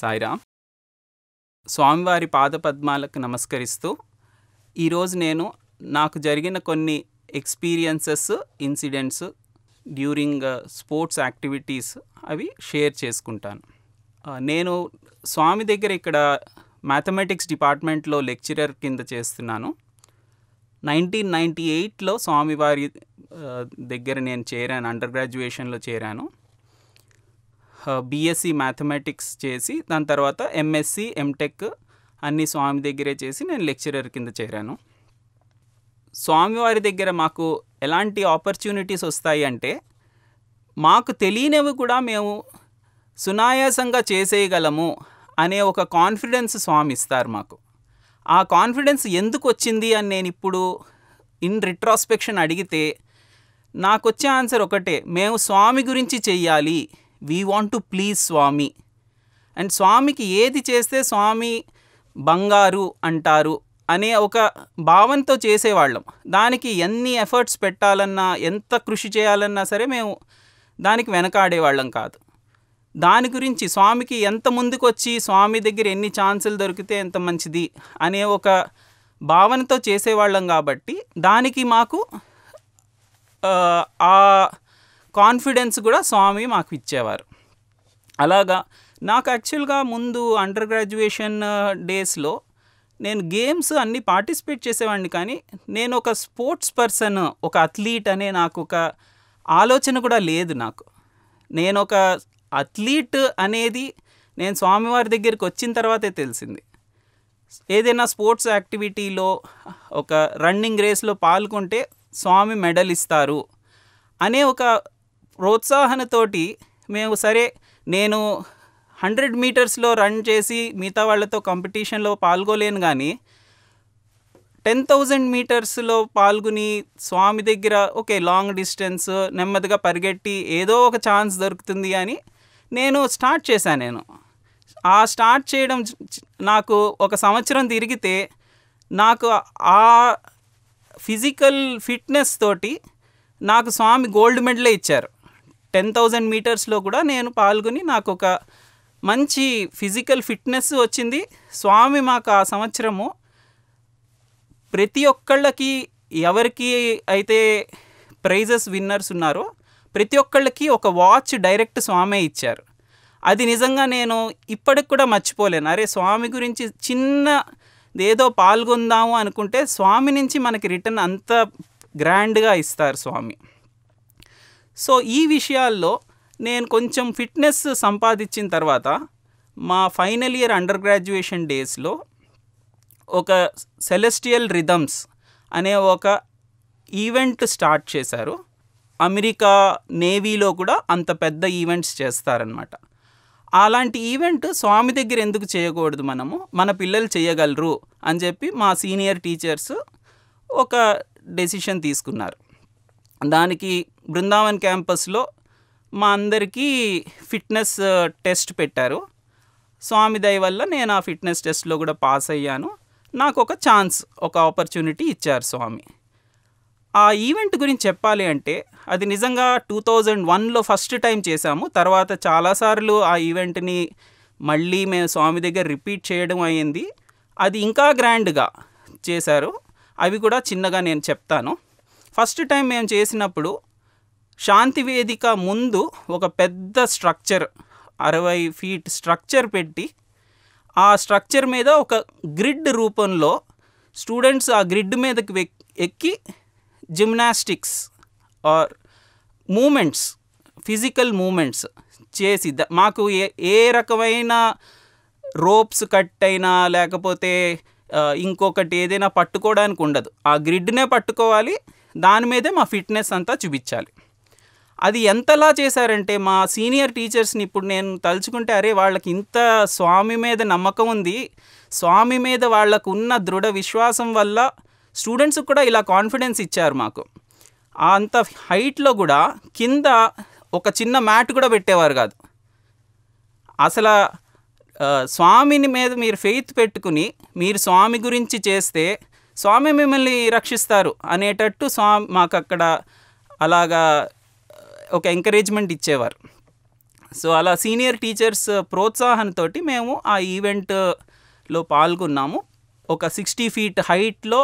సాయిరామ్. స్వామివారి పాదపద్మాలకు నమస్కరిస్తూ ఈరోజు నేను నాకు జరిగిన కొన్ని experiences incidents during sports activities అవి షేర్ చేసుకుంటాను. నేను స్వామి దగ్గర ఇక్కడ మ్యాథమెటిక్స్ డిపార్ట్మెంట్లో లెక్చరర్ కింద చేస్తున్నాను. నైన్టీన్ నైంటీ ఎయిట్లో స్వామివారి దగ్గర నేను చేరాను అండర్ గ్రాడ్యుయేషన్లో చేరాను. బీఎస్సీ మ్యాథమెటిక్స్ చేసి దాని తర్వాత ఎంఎస్సి ఎంటెక్ అన్ని స్వామి దగ్గరే చేసి నేను లెక్చరర్ కింద చేరాను. స్వామివారి దగ్గర మాకు ఎలాంటి ఆపర్చునిటీస్ వస్తాయి అంటే మాకు తెలియనివి కూడా మేము సునాయాసంగా చేసేయగలము అనే ఒక కాన్ఫిడెన్స్ స్వామి ఇస్తారు మాకు. ఆ కాన్ఫిడెన్స్ ఎందుకు వచ్చింది అని నేను ఇప్పుడు ఇన్ రిట్రాస్పెక్షన్ అడిగితే నాకు వచ్చే ఆన్సర్ ఒకటే మేము స్వామి గురించి చెయ్యాలి we want to please Swami. And స్వామికి ఏది చేస్తే స్వామి బంగారు అంటారు అనే ఒక భావంతో చేసేవాళ్ళం. దానికి ఎన్ని ఎఫర్ట్స్ పెట్టాలన్నా ఎంత కృషి చేయాలన్నా సరే మేము దానికి వెనకాడేవాళ్ళం కాదు. దాని గురించి స్వామికి ఎంత ముందుకు వచ్చి స్వామి దగ్గర ఎన్ని ఛాన్సులు దొరికితే ఎంత మంచిది అనే ఒక భావనతో చేసేవాళ్ళం కాబట్టి దానికి మాకు ఆ, ఆ కాన్ఫిడెన్స్ కూడా స్వామి మాకు ఇచ్చేవారు. అలాగా నాకు యాక్చువల్గా ముందు అండర్ గ్రాడ్యుయేషన్ డేస్లో నేను గేమ్స్ అన్నీ పార్టిసిపేట్ చేసేవాడిని కానీ నేను ఒక స్పోర్ట్స్ పర్సన్ ఒక అథ్లీట్ అనే నాకు ఒక ఆలోచన కూడా లేదు నాకు. నేను ఒక అథ్లీట్ అనేది నేను స్వామివారి దగ్గరికి వచ్చిన తర్వాతే తెలిసింది. ఏదైనా స్పోర్ట్స్ యాక్టివిటీలో ఒక రన్నింగ్ రేస్లో పాల్గొంటే స్వామి మెడల్ ఇస్తారు అనే ఒక ప్రోత్సాహనతోటి మేము సరే నేను హండ్రెడ్ మీటర్స్లో రన్ చేసి మిగతా వాళ్ళతో కాంపిటీషన్లో పాల్గొలేను కానీ టెన్ థౌజండ్ మీటర్స్లో పాల్గొని స్వామి దగ్గర ఓకే లాంగ్ డిస్టెన్స్ నెమ్మదిగా పరిగెట్టి ఏదో ఒక ఛాన్స్ దొరుకుతుంది అని నేను స్టార్ట్ చేశాను నేను. ఆ స్టార్ట్ చేయడం నాకు ఒక సంవత్సరం తిరిగితే నాకు ఆ ఫిజికల్ ఫిట్నెస్ తోటి నాకు స్వామి గోల్డ్ మెడలే ఇచ్చారు. టెన్ థౌజండ్ మీటర్స్లో కూడా నేను పాల్గొని నాకు ఒక మంచి ఫిజికల్ ఫిట్నెస్ వచ్చింది. స్వామి మాకు ఆ సంవత్సరము ప్రతి ఒక్కళ్ళకి ఎవరికి అయితే ప్రైజెస్ విన్నర్స్ ఉన్నారో ప్రతి ఒక్కళ్ళకి ఒక వాచ్ డైరెక్ట్ స్వామే ఇచ్చారు. అది నిజంగా నేను ఇప్పటికి కూడా మర్చిపోలేను. అరే స్వామి గురించి చిన్న ఏదో పాల్గొందాము అనుకుంటే స్వామి నుంచి మనకి రిటర్న్ అంత గ్రాండ్గా ఇస్తారు స్వామి. సో ఈ విషయాల్లో నేను కొంచెం ఫిట్నెస్ సంపాదించిన తర్వాత మా ఫైనల్ ఇయర్ అండర్ గ్రాడ్యుయేషన్ డేస్లో ఒక సెలెస్టియల్ రిథమ్స్ అనే ఒక ఈవెంట్ స్టార్ట్ చేశారు. అమెరికా నేవీలో కూడా అంత పెద్ద ఈవెంట్స్ చేస్తారనమాట అలాంటి ఈవెంట్ స్వామి దగ్గర ఎందుకు చేయకూడదు మనము? మన పిల్లలు చేయగలరు అని చెప్పి మా సీనియర్ టీచర్స్ ఒక డెసిషన్ తీసుకున్నారు. దానికి బృందావన్ క్యాంపస్లో మా అందరికీ ఫిట్నెస్ టెస్ట్ పెట్టారు. స్వామి దయ వల్ల నేను ఆ ఫిట్నెస్ టెస్ట్లో కూడా పాస్ అయ్యాను. నాకు ఒక ఛాన్స్ ఒక ఆపర్చునిటీ ఇచ్చారు స్వామి. ఆ ఈవెంట్ గురించి చెప్పాలి అంటే అది నిజంగా టూ థౌజండ్ వన్లో ఫస్ట్ టైం చేశాము. తర్వాత చాలాసార్లు ఆ ఈవెంట్ని మళ్ళీ మేము స్వామి దగ్గర రిపీట్ చేయడం అయ్యింది. అది ఇంకా గ్రాండ్గా చేశారు. అవి కూడా చిన్నగా నేను చెప్తాను. ఫస్ట్ టైం మేము చేసినప్పుడు శాంతి వేదిక ముందు ఒక పెద్ద స్ట్రక్చర్ అరవై ఫీట్ స్ట్రక్చర్ పెట్టి ఆ స్ట్రక్చర్ మీద ఒక గ్రిడ్ రూపంలో స్టూడెంట్స్ ఆ గ్రిడ్ మీదకి ఎక్కి gymnastics or movements physical movements చేసి మాకు ఏ ఏ రకమైన రోప్స్ కట్ అయినా లేకపోతే ఇంకొకటి ఏదైనా పట్టుకోవడానికి ఉండదు. ఆ గ్రిడ్నే పట్టుకోవాలి దాని మీదే మా ఫిట్నెస్ అంతా చూపించాలి. అది ఎంతలా చేశారంటే మా సీనియర్ టీచర్స్ని ఇప్పుడు నేను తలుచుకుంటే అరే వాళ్ళకి ఇంత స్వామి మీద నమ్మకం ఉంది. స్వామి మీద వాళ్ళకు ఉన్న దృఢ విశ్వాసం వల్ల స్టూడెంట్స్కి కూడా ఇలా కాన్ఫిడెన్స్ ఇచ్చారు మాకు. అంత హైట్లో కూడా కింద ఒక చిన్న మ్యాట్ కూడా పెట్టేవారు కాదు. అసలు స్వామిని మీద మీరు ఫెయిత్ పెట్టుకుని మీరు స్వామి గురించి చేస్తే స్వామి మిమ్మల్ని రక్షిస్తారు అనేటట్టు స్వామి మాకు అక్కడ అలాగా ఒక ఎంకరేజ్మెంట్ ఇచ్చేవారు. సో అలా సీనియర్ టీచర్స్ ప్రోత్సాహంతో మేము ఆ ఈవెంట్లో పాల్గొన్నాము. ఒక సిక్స్టీ ఫీట్ హైట్లో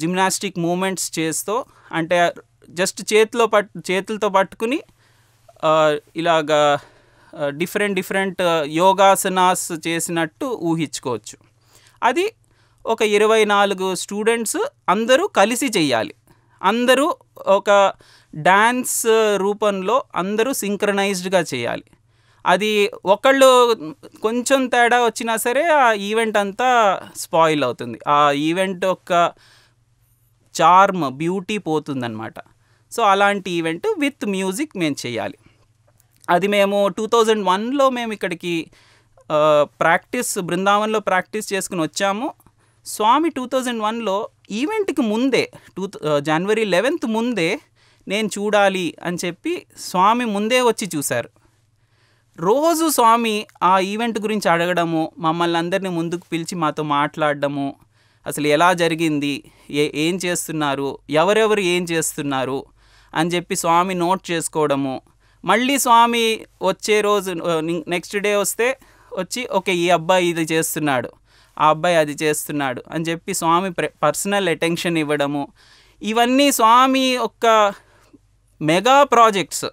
జిమ్నాస్టిక్ మూమెంట్స్ చేస్తూ అంటే జస్ట్ చేతిలో పట్ చేతులతో పట్టుకుని ఇలాగా డిఫరెంట్ డిఫరెంట్ యోగాసనాస్ చేసినట్టు ఊహించుకోవచ్చు. అది ఒక ఇరవై నాలుగు స్టూడెంట్స్ అందరూ కలిసి చెయ్యాలి. అందరూ ఒక డ్యాన్స్ రూపంలో అందరూ సింక్రనైజ్డ్గా చేయాలి అది ఒకళ్ళు కొంచెం తేడా వచ్చినా సరే ఆ ఈవెంట్ అంతా స్పాయిల్ అవుతుంది. ఆ ఈవెంట్ యొక్క చార్మ్ బ్యూటీ పోతుందన్నమాట. సో అలాంటి ఈవెంట్ విత్ మ్యూజిక్ మేము చేయాలి అది మేము టూ థౌజండ్ వన్లో మేము ఇక్కడికి ప్రాక్టీస్ బృందావన్లో ప్రాక్టీస్ చేసుకుని వచ్చాము. స్వామి టూ థౌజండ్ వన్లో ఈవెంట్కి ముందే టూ జనవరి లెవెన్త్ ముందే నేను చూడాలి అని చెప్పి స్వామి ముందే వచ్చి చూశారు. రోజు స్వామి ఆ ఈవెంట్ గురించి అడగడము మమ్మల్ని అందరినీ ముందుకు పిలిచి మాతో మాట్లాడడము అసలు ఎలా జరిగింది ఏ ఏం చేస్తున్నారు ఎవరెవరు ఏం చేస్తున్నారు అని చెప్పి స్వామి నోట్ చేసుకోవడము. మళ్ళీ స్వామి వచ్చే రోజు నెక్స్ట్ డే వస్తే వచ్చి ఓకే ఈ అబ్బాయి ఇది చేస్తున్నాడు. ఆ అబ్బాయి అది చేస్తున్నాడు అని చెప్పి స్వామి పర్సనల్ అటెన్షన్ ఇవ్వడము. ఇవన్నీ స్వామి ఒక్క mega projects.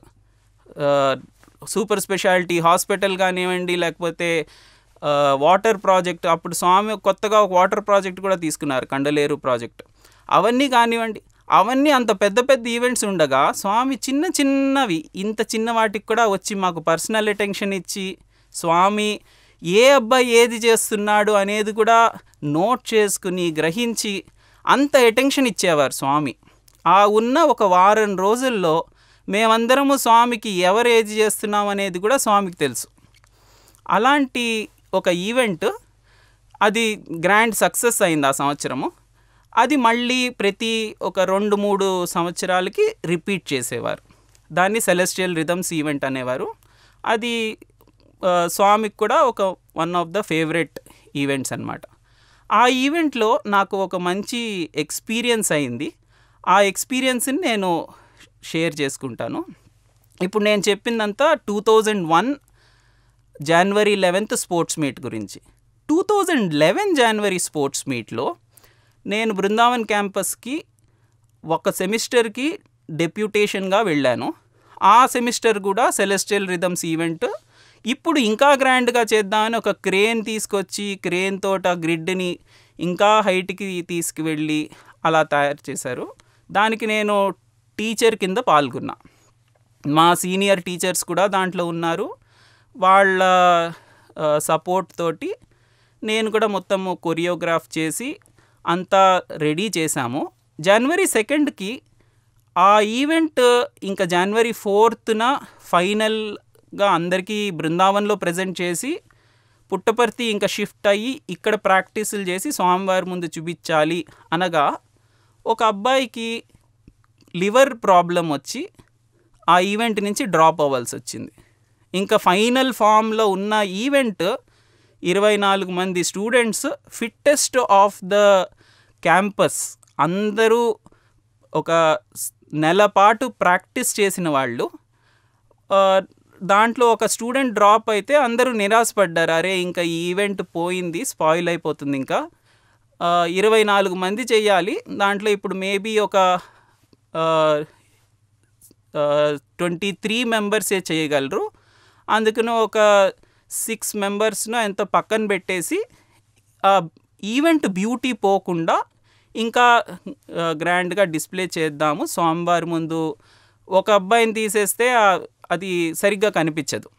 Super speciality hospital కానివ్వండి లేకపోతే వాటర్ ప్రాజెక్ట్. అప్పుడు స్వామి కొత్తగా ఒక వాటర్ ప్రాజెక్ట్ కూడా తీసుకున్నారు కండలేరు ప్రాజెక్ట్. అవన్నీ కానివ్వండి అవన్నీ అంత పెద్ద పెద్ద ఈవెంట్స్ ఉండగా స్వామి చిన్న చిన్నవి ఇంత చిన్న వాటికి కూడా వచ్చి మాకు పర్సనల్ అటెన్షన్ ఇచ్చి స్వామి ఏ అబ్బాయి ఏది చేస్తున్నాడు అనేది కూడా నోట్ చేసుకుని గ్రహించి అంత అటెన్షన్ ఇచ్చేవారు స్వామి. ఆ ఉన్న ఒక వారం రోజుల్లో మేమందరము స్వామికి ఎవరు ఏది చేస్తున్నాం అనేది కూడా స్వామికి తెలుసు. అలాంటి ఒక ఈవెంట్ అది గ్రాండ్ సక్సెస్ అయింది ఆ సంవత్సరము. అది మళ్ళీ ప్రతి ఒక రెండు మూడు సంవత్సరాలకి రిపీట్ చేసేవారు. దాన్ని సెలెస్టియల్ రిథమ్స్ ఈవెంట్ అనేవారు. అది స్వామికి కూడా ఒక one of the favourite events అన్నమాట. ఆ ఈవెంట్లో నాకు ఒక మంచి ఎక్స్పీరియన్స్ అయింది. ఆ ఎక్స్పీరియన్స్ని నేను షేర్ చేసుకుంటాను. ఇప్పుడు నేను చెప్పిందంతా two thousand one January eleventh sports meet గురించి. Two thousand eleven January sports మీట్లో నేను బృందావన్ క్యాంపస్కి ఒక సెమిస్టర్కి డెప్యూటేషన్గా వెళ్ళాను. ఆ సెమిస్టర్ కూడా సెలెస్టియల్ రిథమ్స్ ఈవెంట్ ఇప్పుడు ఇంకా గ్రాండ్గా చేద్దామని ఒక క్రేన్ తీసుకొచ్చి క్రేన్ తోట గ్రిడ్ని ఇంకా హైట్కి తీసుకువెళ్ళి అలా తయారు చేశారు. దానికి నేను టీచర్ కింద పాల్గొన్నా. మా సీనియర్ టీచర్స్ కూడా దాంట్లో ఉన్నారు. వాళ్ళ సపోర్ట్ తోటి నేను కూడా మొత్తము కొరియోగ్రాఫ్ చేసి అంతా రెడీ చేశాము. జనవరి సెకండ్కి ఆ ఈవెంట్ ఇంకా జనవరి ఫోర్త్న ఫైనల్ గా అందరికీ బృందావన్లో ప్రజెంట్ చేసి పుట్టపర్తి ఇంకా షిఫ్ట్ అయ్యి ఇక్కడ ప్రాక్టీసులు చేసి స్వామివారి ముందు చూపించాలి అనగా ఒక అబ్బాయికి లివర్ ప్రాబ్లం వచ్చి ఆ ఈవెంట్ నుంచి డ్రాప్ అవ్వాల్సి వచ్చింది. ఇంకా ఫైనల్ ఫామ్లో ఉన్న ఈవెంట్ ఇరవై నాలుగు మంది students fittest of the campus అందరూ ఒక నెలపాటు నెల పాటు ప్రాక్టీస్ చేసిన వాళ్ళు దాంట్లో ఒక స్టూడెంట్ డ్రాప్ అయితే అందరూ నిరాశపడ్డారు. అరే ఇంకా ఈ ఈవెంట్ పోయింది స్పాయిల్ అయిపోతుంది ఇంకా. ఇరవై నాలుగు మంది చేయాలి. దాంట్లో ఇప్పుడు మేబీ ఒక ట్వంటీ త్రీ మెంబర్సే చేయగలరు. అందుకని ఒక సిక్స్ మెంబర్స్ను ఎంత పక్కన పెట్టేసి ఆ ఈవెంట్ బ్యూటీ పోకుండా ఇంకా గ్రాండ్గా డిస్ప్లే చేద్దాము. సోమవారం ముందు ఒక అబ్బాయిని తీసేస్తే ఆ- అది సరిగ్గా కనిపించదు.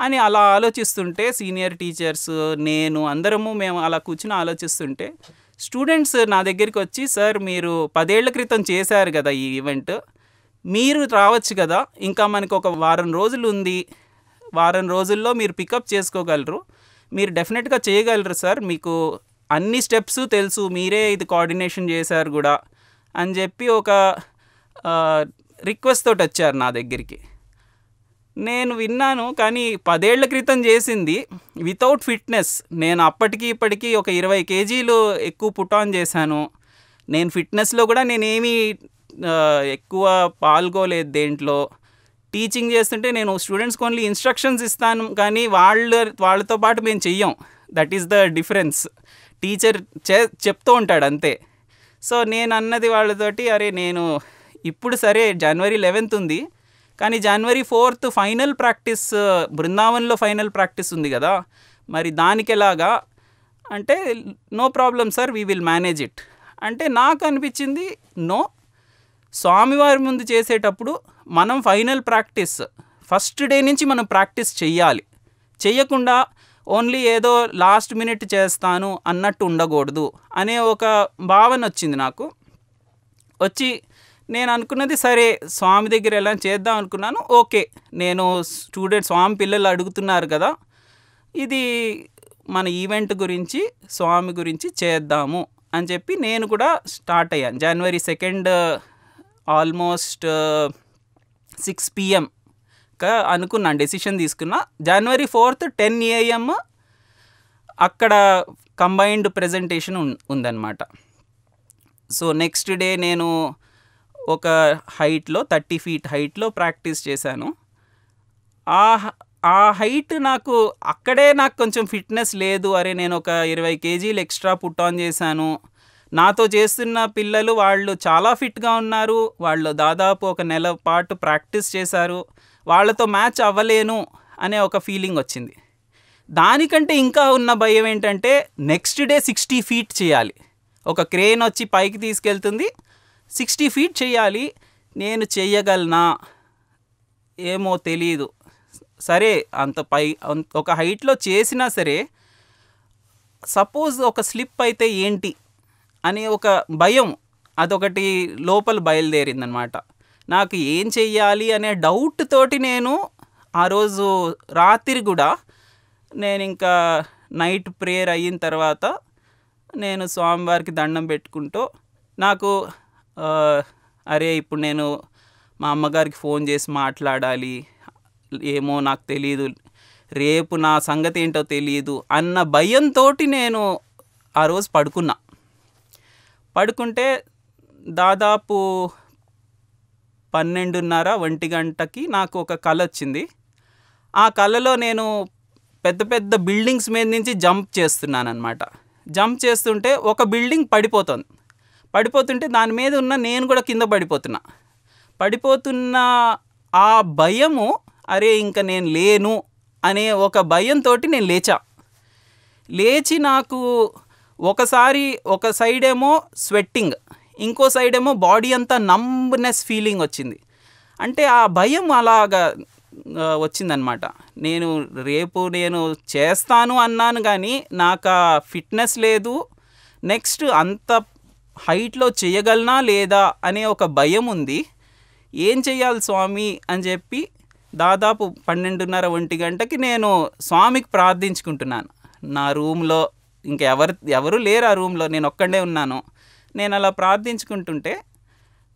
అని అలా ఆలోచిస్తుంటే సీనియర్ టీచర్స్ నేను అందరము మేము అలా కూర్చుని ఆలోచిస్తుంటే స్టూడెంట్స్ నా దగ్గరికి వచ్చి సార్ మీరు పదేళ్ళ క్రితం చేశారు కదా ఈ ఈవెంట్. మీరు రావచ్చు కదా. ఇంకా మనకు ఒక వారం రోజులు ఉంది. వారం రోజుల్లో మీరు పికప్ చేసుకోగలరు. మీరు డెఫినెట్గా చేయగలరు సార్. మీకు అన్ని స్టెప్స్ తెలుసు. మీరే ఇది కోఆర్డినేషన్ చేశారు కూడా. అని చెప్పి ఒక రిక్వెస్ట్ తోటి వచ్చారు నా దగ్గరికి. నేను విన్నాను కానీ పదేళ్ళ క్రితం చేసింది. వితౌట్ ఫిట్నెస్ నేను అప్పటికి ఇప్పటికీ ఒక ఇరవై కేజీలు ఎక్కువ పుట్ ఆన్ చేశాను. నేను ఫిట్నెస్లో కూడా నేనేమీ ఎక్కువ పాల్గొలేదు దేంట్లో. టీచింగ్ చేస్తుంటే నేను స్టూడెంట్స్కి ఓన్లీ ఇన్స్ట్రక్షన్స్ ఇస్తాను కానీ వాళ్ళ వాళ్ళతో పాటు మేము చెయ్యం. That is the difference teacher చే చెప్తూ ఉంటాడు అంతే. సో నేను అన్నది వాళ్ళతోటి అరే నేను ఇప్పుడు సరే జనవరి లెవెన్త్ ఉంది. కానీ జనవరి ఫోర్త్ ఫైనల్ ప్రాక్టీస్ బృందావన్లో ఫైనల్ ప్రాక్టీస్ ఉంది కదా. మరి దానికి ఎలాగా అంటే no problem sir we will manage it అంటే నాకు అనిపించింది నో స్వామివారి ముందు చేసేటప్పుడు మనం ఫైనల్ ప్రాక్టీస్ ఫస్ట్ డే నుంచి మనం ప్రాక్టీస్ చెయ్యాలి. చెయ్యకుండా ఓన్లీ ఏదో లాస్ట్ మినిట్ చేస్తాను అన్నట్టు ఉండకూడదు అనే ఒక భావన వచ్చింది నాకు. వచ్చి నేను అనుకున్నది సరే స్వామి దగ్గర ఎలా చేద్దాం అనుకున్నాను. ఓకే నేను స్టూడెంట్ స్వామి పిల్లలు అడుగుతున్నారు కదా. ఇది మన ఈవెంట్ గురించి స్వామి గురించి చేద్దాము అని చెప్పి నేను కూడా స్టార్ట్ అయ్యాను. January second almost six PM అనుకున్నాను డెసిషన్ తీసుకున్నా. జనవరి ఫోర్త్ టెన్ ఏఎం అక్కడ కంబైన్డ్ ప్రజెంటేషన్ ఉందన్నమాట. సో నెక్స్ట్ డే నేను ఒక హైట్లో థర్టీ ఫీట్ హైట్లో ప్రాక్టీస్ చేశాను. ఆ ఆ హైట్ నాకు అక్కడే నాకు కొంచెం ఫిట్నెస్ లేదు. అరే నేను ఒక ఇరవై కేజీలు ఎక్స్ట్రా పుట్ ఆన్ చేశాను. నాతో చేస్తున్న పిల్లలు వాళ్ళు చాలా ఫిట్గా ఉన్నారు. వాళ్ళు దాదాపు ఒక నెల పాటు ప్రాక్టీస్ చేశారు. వాళ్ళతో మ్యాచ్ అవ్వలేను అనే ఒక ఫీలింగ్ వచ్చింది. దానికంటే ఇంకా ఉన్న భయం ఏంటంటే నెక్స్ట్ డే సిక్స్టీ ఫీట్ చేయాలి. ఒక క్రేన్ వచ్చి పైకి తీసుకెళ్తుంది. సిక్స్టీ ఫీట్ చేయాలి. నేను చేయగలనా ఏమో తెలియదు సరే అంత పై ఒక హైట్లో చేసినా సరే సపోజ్ ఒక స్లిప్ అయితే ఏంటి? అనే ఒక భయం అదొకటి లోపల బయలుదేరిందనమాట. నాకు ఏం చెయ్యాలి అనే డౌట్ తోటి నేను ఆ రోజు రాత్రి కూడా నేను ఇంకా నైట్ ప్రేయర్ అయిన తర్వాత నేను స్వామివారికి దండం పెట్టుకుంటూ నాకు అరే ఇప్పుడు నేను మా అమ్మగారికి ఫోన్ చేసి మాట్లాడాలి. ఏమో నాకు తెలియదు రేపు నా సంగతి ఏంటో తెలియదు అన్న భయంతో నేను ఆ రోజు పడుకున్నా. పడుకుంటే దాదాపు పన్నెండున్నర ఒంటి గంటకి నాకు ఒక కళ వచ్చింది. ఆ కళలో నేను పెద్ద పెద్ద బిల్డింగ్స్ మీద నుంచి జంప్ చేస్తున్నాను అనమాట జంప్ చేస్తుంటే ఒక బిల్డింగ్ పడిపోతుంది. పడిపోతుంటే దాని మీద ఉన్న నేను కూడా కింద పడిపోతున్నా. పడిపోతున్న ఆ భయము అరే ఇంకా నేను లేను అనే ఒక భయంతో నేను లేచా. లేచి నాకు ఒకసారి ఒక సైడ్ ఏమో స్వెట్టింగ్ ఇంకో సైడ్ ఏమో బాడీ అంతా నంబ్నెస్ ఫీలింగ్ వచ్చింది. అంటే ఆ భయం అలాగా వచ్చిందనమాట. నేను రేపు నేను చేస్తాను అన్నాను కానీ నాకు ఆ ఫిట్నెస్ లేదు. నెక్స్ట్ అంత హైట్లో చేయగలనా లేదా అనే ఒక భయం ఉంది. ఏం చేయాలి స్వామి అని చెప్పి దాదాపు పన్నెండున్నర ఒంటి గంటకి నేను స్వామికి ప్రార్థించుకుంటున్నాను. నా రూమ్లో ఇంకెవరు ఎవరు లేరు ఆ రూమ్లో నేను ఒక్కడే ఉన్నాను. నేను అలా ప్రార్థించుకుంటుంటే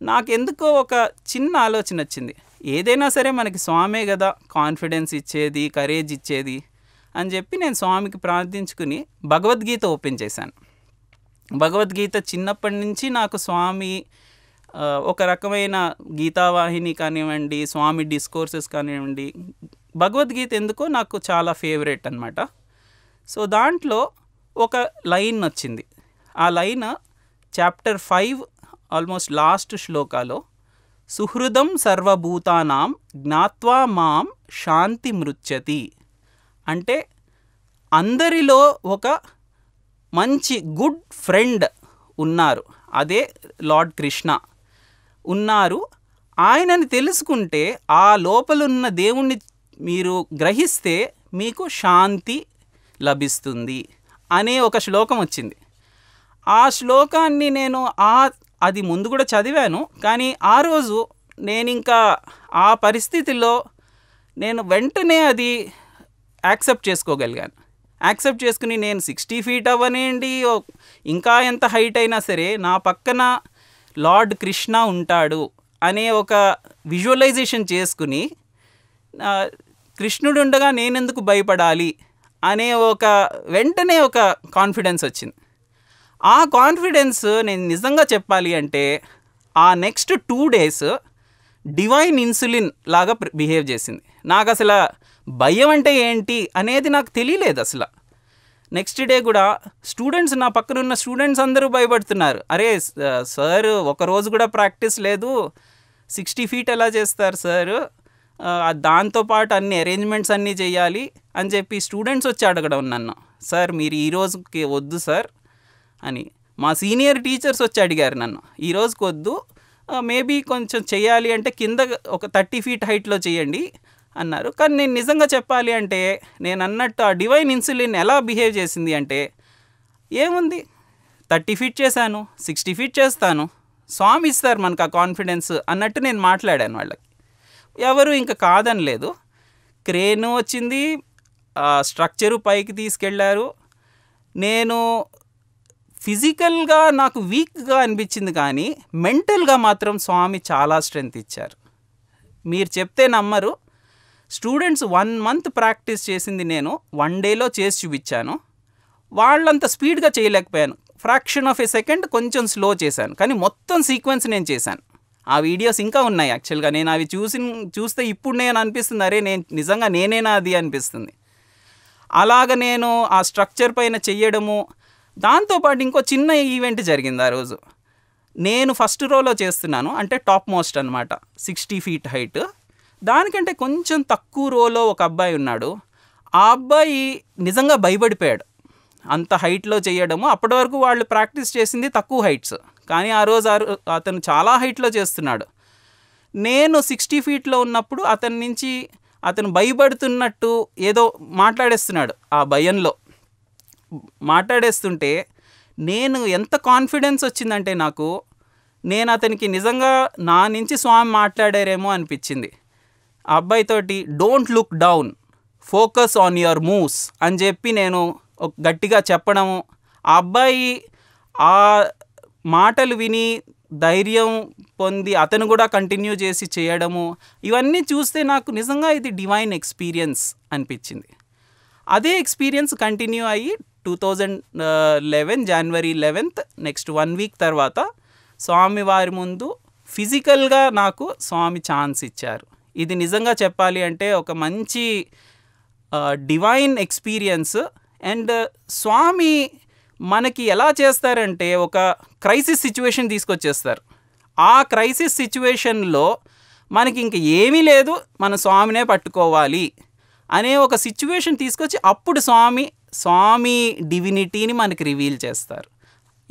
నాకెందుకో ఒక చిన్న ఆలోచన వచ్చింది. ఏదైనా సరే మనకి స్వామే కదా కాన్ఫిడెన్స్ ఇచ్చేది కరేజ్ ఇచ్చేది అని చెప్పి నేను స్వామికి ప్రార్థించుకుని భగవద్గీత ఓపెన్ చేశాను. భగవద్గీత చిన్నప్పటి నుంచి నాకు స్వామి ఒక రకమైన గీతావాహిని కానివ్వండి స్వామి డిస్కోర్సెస్ కానివ్వండి భగవద్గీత ఎందుకో నాకు చాలా ఫేవరెట్ అనమాట సో దాంట్లో ఒక లైన్ వచ్చింది ఆ line chapter five almost last శ్లోకాలో సుహృదం సర్వభూతానాం జ్ఞాత్వా మాం శాంతి మృత్యతి అంటే అందరిలో ఒక మంచి గుడ్ ఫ్రెండ్ ఉన్నారు. అదే లార్డ్ కృష్ణ ఉన్నారు. ఆయనని తెలుసుకుంటే ఆ లోపలున్న దేవుణ్ణి మీరు గ్రహిస్తే మీకు శాంతి లభిస్తుంది అనే ఒక శ్లోకం వచ్చింది. ఆ శ్లోకాన్ని నేను ఆ అది ముందు కూడా చదివాను కానీ ఆ రోజు నేను ఇంకా ఆ పరిస్థితిలో నేను వెంటనే అది యాక్సెప్ట్ చేసుకోగలిగాను. యాక్సెప్ట్ చేసుకుని నేను సిక్స్టీ ఫీట్ అవ్వనేయండి. ఇంకా ఎంత హైట్ అయినా సరే నా పక్కన లార్డ్ కృష్ణ ఉంటాడు అనే ఒక విజువలైజేషన్ చేసుకుని కృష్ణుడు ఉండగా నేనెందుకు భయపడాలి అనే ఒక వెంటనే ఒక కాన్ఫిడెన్స్ వచ్చింది. ఆ కాన్ఫిడెన్స్ నేను నిజంగా చెప్పాలి అంటే ఆ next two days divine insulin లాగా బిహేవ్ చేసింది. నాకు అసలు భయం అంటే ఏంటి అనేది నాకు తెలియలేదు అసలు. నెక్స్ట్ డే కూడా స్టూడెంట్స్ నా పక్కన ఉన్న స్టూడెంట్స్ అందరూ భయపడుతున్నారు. అరే సార్ ఒక రోజు కూడా ప్రాక్టీస్ లేదు. సిక్స్టీ ఫీట్ ఎలా చేస్తారు సార్? దాంతోపాటు అన్ని అరేంజ్మెంట్స్ అన్నీ చేయాలి అని చెప్పి స్టూడెంట్స్ వచ్చి అడగడం నన్ను. సార్ మీరు ఈ రోజుకి వద్దు సార్ అని. మా సీనియర్ టీచర్స్ వచ్చి అడిగారు నన్ను. ఈ రోజుకి వద్దు. మేబీ కొంచెం చేయాలి అంటే కింద ఒక థర్టీ ఫీట్ హైట్లో చేయండి. అన్నారు. కానీ నేను నిజంగా చెప్పాలి అంటే నేను అన్నట్టు ఆ డివైన్ ఇన్సులిన్ ఎలా బిహేవ్ చేసింది అంటే ఏముంది? థర్టీ ఫీట్ చేశాను సిక్స్టీ ఫీట్ చేస్తాను స్వామి ఇస్తారు మనకు ఆ కాన్ఫిడెన్స్ అన్నట్టు నేను మాట్లాడాను వాళ్ళకి. ఎవరు ఇంకా కాదనలేదు. క్రేను వచ్చింది స్ట్రక్చరు పైకి తీసుకెళ్ళారు నేను ఫిజికల్గా నాకు వీక్గా అనిపించింది కానీ మెంటల్గా మాత్రం స్వామి చాలా స్ట్రెంగ్త్ ఇచ్చారు. మీరు చెప్తే నమ్మరు. స్టూడెంట్స్ వన్ మంత్ ప్రాక్టీస్ చేసింది నేను వన్ డేలో చేసి చూపించాను. వాళ్ళంత స్పీడ్గా చేయలేకపోయాను. ఫ్రాక్షన్ ఆఫ్ ఏ సెకండ్ కొంచెం స్లో చేశాను. కానీ మొత్తం సీక్వెన్స్ నేను చేశాను. ఆ వీడియోస్ ఇంకా ఉన్నాయి యాక్చువల్గా. నేను అవి చూసి చూస్తే ఇప్పుడు నేను అనిపిస్తుంది అరే నేను నిజంగా నేనేనా అది అనిపిస్తుంది. అలాగ నేను ఆ స్ట్రక్చర్ పైన చెయ్యడము దాంతోపాటు ఇంకో చిన్న ఈవెంట్ జరిగింది ఆ రోజు. నేను ఫస్ట్ రోలో చేస్తున్నాను అంటే టాప్ మోస్ట్ అనమాట సిక్స్టీ ఫీట్ హైట్. దానికంటే కొంచెం తక్కువ రోలో ఒక అబ్బాయి ఉన్నాడు. ఆ అబ్బాయి నిజంగా భయపడిపోయాడు. అంత హైట్లో చేయడము అప్పటి వరకు వాళ్ళు ప్రాక్టీస్ చేసింది తక్కువ హైట్స్. కానీ ఆ రోజు అతను చాలా హైట్లో చేస్తున్నాడు. నేను సిక్స్టీ ఫీట్లో ఉన్నప్పుడు అతని నుంచి అతను భయపడుతున్నట్టు ఏదో మాట్లాడేస్తున్నాడు ఆ భయంలో. మాట్లాడేస్తుంటే నేను ఎంత కాన్ఫిడెన్స్ వచ్చిందంటే నాకు నేను అతనికి నిజంగా నా నుంచి స్వామి మాట్లాడారేమో అనిపించింది. ఆ అబ్బాయితోటి don't look down focus on your moves అని చెప్పి నేను గట్టిగా చెప్పడము. ఆ అబ్బాయి ఆ మాటలు విని ధైర్యం పొంది అతను కూడా కంటిన్యూ చేసి చేయడము. ఇవన్నీ చూస్తే నాకు నిజంగా ఇది డివైన్ ఎక్స్పీరియన్స్ అనిపించింది. అదే ఎక్స్పీరియన్స్ కంటిన్యూ అయ్యి two thousand eleven January eleventh next one week తర్వాత స్వామి వారి ముందు ఫిజికల్గా నాకు స్వామి ఛాన్స్ ఇచ్చారు. ఇది నిజంగా చెప్పాలి అంటే ఒక మంచి డివైన్ ఎక్స్పీరియన్స్ అండ్ స్వామి మనకి ఎలా చేస్తారంటే ఒక క్రైసిస్ సిచ్యువేషన్ తీసుకొచ్చేస్తారు. ఆ క్రైసిస్ సిచ్యువేషన్లో మనకి ఇంక ఏమీ లేదు మన స్వామినే పట్టుకోవాలి అనే ఒక సిచ్యువేషన్ తీసుకొచ్చి అప్పుడు స్వామి స్వామి డివినిటీని మనకి రివీల్ చేస్తారు.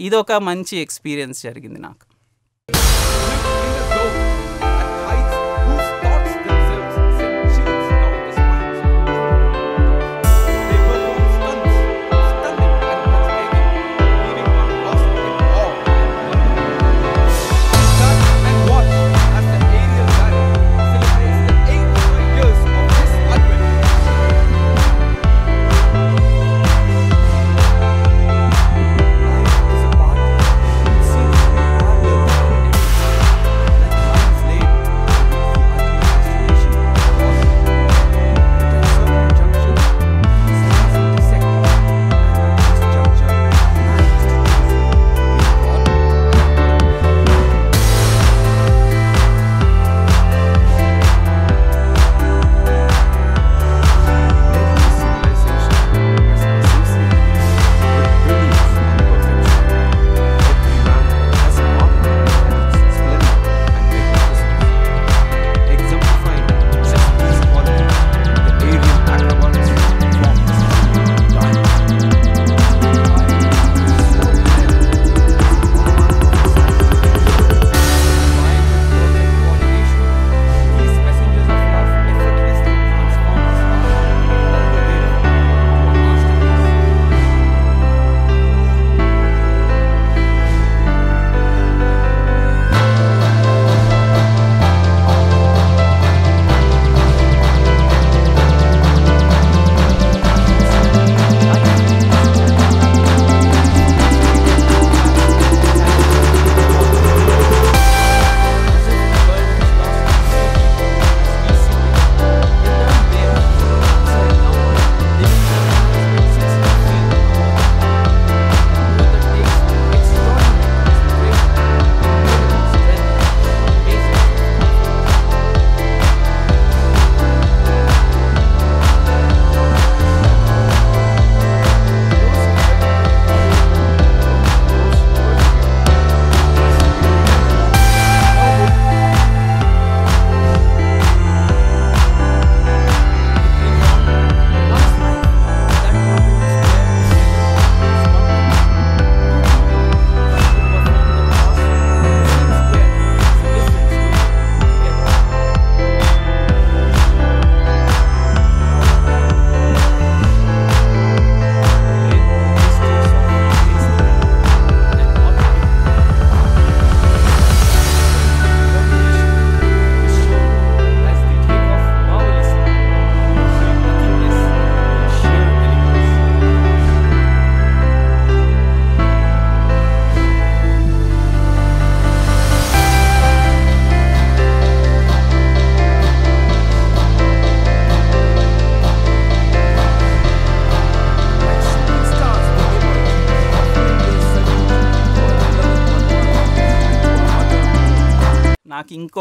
ఇది ఒక మంచి ఎక్స్పీరియన్స్ జరిగింది నాకు.